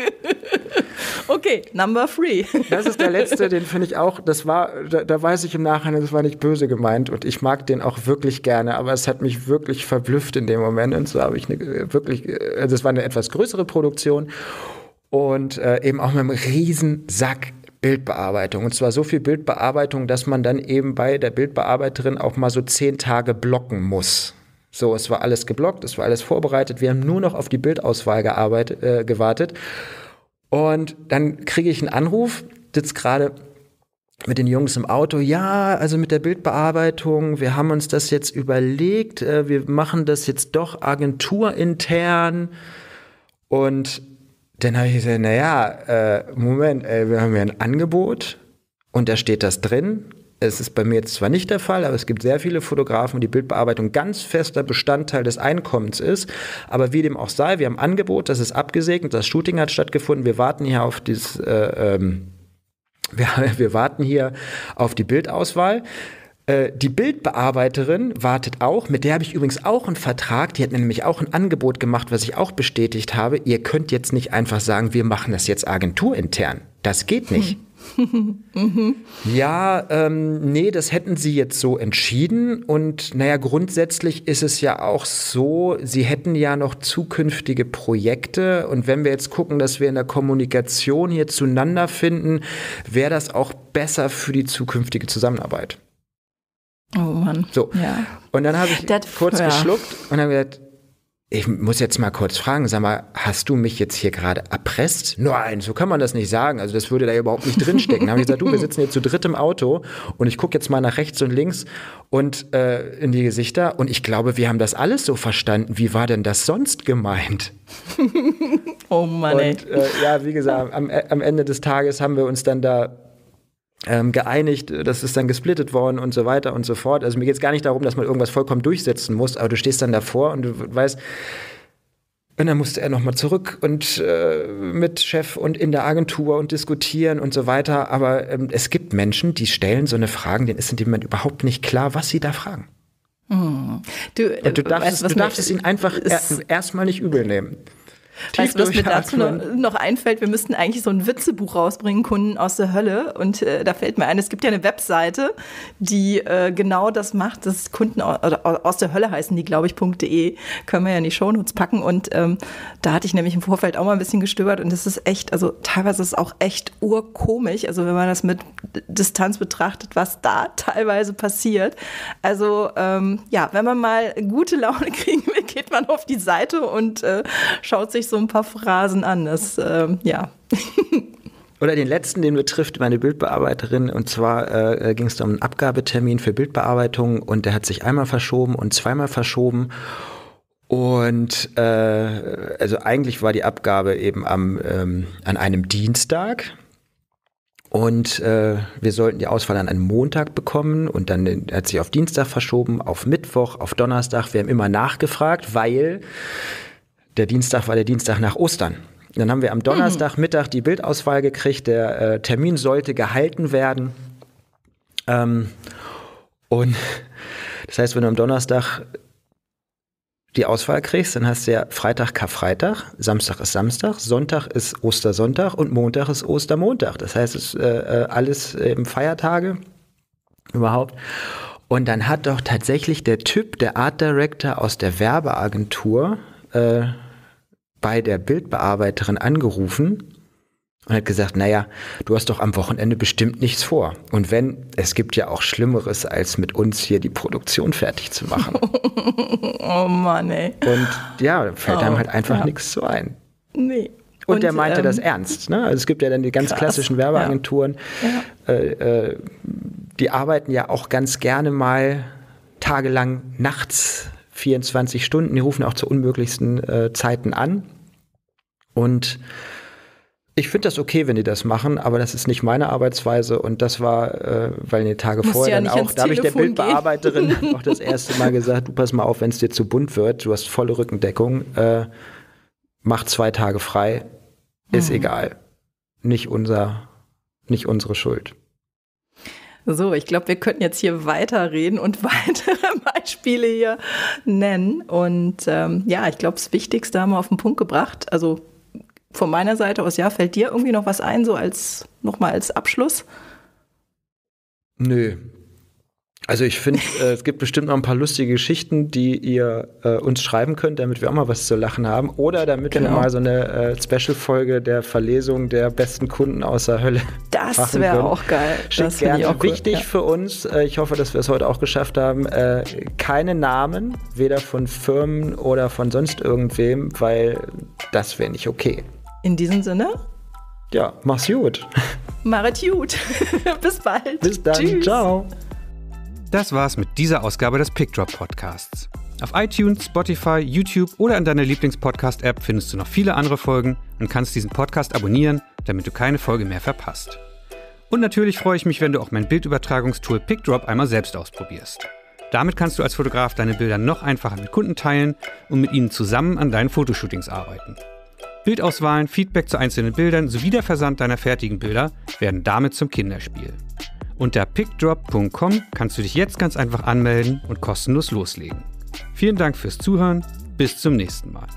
okay, number three. Das ist der letzte, den finde ich auch, das war, da, da, weiß ich im Nachhinein, das war nicht böse gemeint und ich mag den auch wirklich gerne, aber es hat mich wirklich verblüfft in dem Moment und so habe ich eine, wirklich, also es war eine etwas größere Produktion und äh, eben auch mit einem riesen Sack Bildbearbeitung. Und zwar so viel Bildbearbeitung, dass man dann eben bei der Bildbearbeiterin auch mal so zehn Tage blocken muss. So, es war alles geblockt, es war alles vorbereitet. Wir haben nur noch auf die Bildauswahl gearbeitet, äh, gewartet. Und dann kriege ich einen Anruf, sitzt gerade mit den Jungs im Auto, ja, also mit der Bildbearbeitung, wir haben uns das jetzt überlegt, äh, wir machen das jetzt doch agenturintern. Und dann habe ich gesagt, naja, äh, Moment, ey, wir haben ja ein Angebot und da steht das drin. Es ist bei mir jetzt zwar nicht der Fall, aber es gibt sehr viele Fotografen, wo die Bildbearbeitung ganz fester Bestandteil des Einkommens ist. Aber wie dem auch sei, wir haben Angebot, das ist abgesegnet, das Shooting hat stattgefunden. Wir warten hier auf dieses, äh, ähm, wir, wir warten hier auf die Bildauswahl. Äh, die Bildbearbeiterin wartet auch, mit der habe ich übrigens auch einen Vertrag, die hat mir nämlich auch ein Angebot gemacht, was ich auch bestätigt habe. Ihr könnt jetzt nicht einfach sagen, wir machen das jetzt agenturintern. Das geht nicht. mhm. Ja, ähm, nee, das hätten sie jetzt so entschieden. Und naja, grundsätzlich ist es ja auch so, sie hätten ja noch zukünftige Projekte. Und wenn wir jetzt gucken, dass wir in der Kommunikation hier zueinander finden, wäre das auch besser für die zukünftige Zusammenarbeit. Oh Mann. So. Ja. Und dann habe ich das, kurz ja. geschluckt und habe gesagt, ich muss jetzt mal kurz fragen, sag mal, hast du mich jetzt hier gerade erpresst? Nein, so kann man das nicht sagen. Also das würde da überhaupt nicht drinstecken. Dann habe ich gesagt, du, wir sitzen hier zu dritt im Auto und ich gucke jetzt mal nach rechts und links und äh, in die Gesichter und ich glaube, wir haben das alles so verstanden. Wie war denn das sonst gemeint? oh Mann. Und äh, ja, wie gesagt, am, am Ende des Tages haben wir uns dann da ähm, geeinigt, das ist dann gesplittet worden und so weiter und so fort. Also mir geht es gar nicht darum, dass man irgendwas vollkommen durchsetzen muss, aber du stehst dann davor und du weißt, und dann musste er nochmal zurück und äh, mit Chef und in der Agentur und diskutieren und so weiter. Aber ähm, es gibt Menschen, die stellen so eine Fragen, denen ist in dem Moment überhaupt nicht klar, was sie da fragen. Hm. Du, und du darfst, weißt, du darfst es ihnen einfach erstmal nicht übel nehmen. Weißt du, was mir dazu noch, noch, einfällt? Wir müssten eigentlich so ein Witzebuch rausbringen, Kunden aus der Hölle. Und äh, da fällt mir ein, es gibt ja eine Webseite, die äh, genau das macht. Das ist Kunden aus, aus der Hölle heißen die, glaube ich, .de. Können wir ja in die Shownotes packen. Und ähm, da hatte ich nämlich im Vorfeld auch mal ein bisschen gestöbert. Und das ist echt, also teilweise ist es auch echt urkomisch. Also wenn man das mit Distanz betrachtet, was da teilweise passiert. Also ähm, ja, wenn man mal gute Laune kriegen will, geht man auf die Seite und äh, schaut sich so ein paar Phrasen an. Das, äh, ja. Oder den letzten, den betrifft meine Bildbearbeiterin. Und zwar äh, ging es um einen Abgabetermin für Bildbearbeitung und der hat sich einmal verschoben und zweimal verschoben. Und äh, also eigentlich war die Abgabe eben am, ähm, an einem Dienstag. Und äh, wir sollten die Auswahl an einem Montag bekommen und dann hat sich auf Dienstag verschoben, auf Mittwoch, auf Donnerstag. Wir haben immer nachgefragt, weil der Dienstag war der Dienstag nach Ostern. Dann haben wir am Donnerstagmittag die Bildauswahl gekriegt. Der äh, Termin sollte gehalten werden. Ähm, und das heißt, wenn du am Donnerstag die Auswahl kriegst, dann hast du ja Freitag Karfreitag, Samstag ist Samstag, Sonntag ist Ostersonntag und Montag ist Ostermontag. Das heißt, es ist äh, äh alles eben Feiertage überhaupt. Und dann hat doch tatsächlich der Typ, der Art Director aus der Werbeagentur, äh, bei der Bildbearbeiterin angerufen und hat gesagt, naja, du hast doch am Wochenende bestimmt nichts vor. Und wenn, es gibt ja auch Schlimmeres, als mit uns hier die Produktion fertig zu machen. oh Mann, ey. Und ja, fällt oh, einem halt einfach ja. nichts zu ein. Nee. Und, und der meinte ähm, das ernst. Ne? Also es gibt ja dann die ganz krass. klassischen Werbeagenturen, ja. Äh, äh, die arbeiten ja auch ganz gerne mal tagelang nachts 24 Stunden. Die rufen auch zu unmöglichsten äh, Zeiten an. Und ich finde das okay, wenn die das machen, aber das ist nicht meine Arbeitsweise und das war, äh, weil in den Tagen vorher ja dann auch, da habe ich der Bildbearbeiterin auch das erste Mal gesagt, du pass mal auf, wenn es dir zu bunt wird, du hast volle Rückendeckung, äh, mach zwei Tage frei, ist mhm. egal. Nicht unser, nicht unsere Schuld. So, ich glaube, wir könnten jetzt hier weiterreden und weitere Beispiele hier nennen. Und ähm, ja, ich glaube, das Wichtigste haben wir auf den Punkt gebracht. Also von meiner Seite aus, ja, fällt dir irgendwie noch was ein, so als nochmal als Abschluss? Nö. Also ich finde, äh, es gibt bestimmt noch ein paar lustige Geschichten, die ihr äh, uns schreiben könnt, damit wir auch mal was zu lachen haben. Oder damit genau. wir mal so eine äh, Special-Folge der Verlesung der besten Kunden aus der Hölle. Das wäre auch geil. Schickt das gerne. Auch Wichtig ja. für uns, äh, ich hoffe, dass wir es heute auch geschafft haben, äh, keine Namen, weder von Firmen oder von sonst irgendwem, weil das wäre nicht okay. In diesem Sinne? Ja, mach's gut. Machet gut. Bis bald. Bis dann. Tschüss. Ciao. Das war's mit dieser Ausgabe des PickDrop Podcasts. Auf iTunes, Spotify, YouTube oder in deiner Lieblingspodcast-App findest du noch viele andere Folgen und kannst diesen Podcast abonnieren, damit du keine Folge mehr verpasst. Und natürlich freue ich mich, wenn du auch mein Bildübertragungstool PickDrop einmal selbst ausprobierst. Damit kannst du als Fotograf deine Bilder noch einfacher mit Kunden teilen und mit ihnen zusammen an deinen Fotoshootings arbeiten. Bildauswahlen, Feedback zu einzelnen Bildern sowie der Versand deiner fertigen Bilder werden damit zum Kinderspiel. Unter pickdrop.com kannst du dich jetzt ganz einfach anmelden und kostenlos loslegen. Vielen Dank fürs Zuhören. Bis zum nächsten Mal.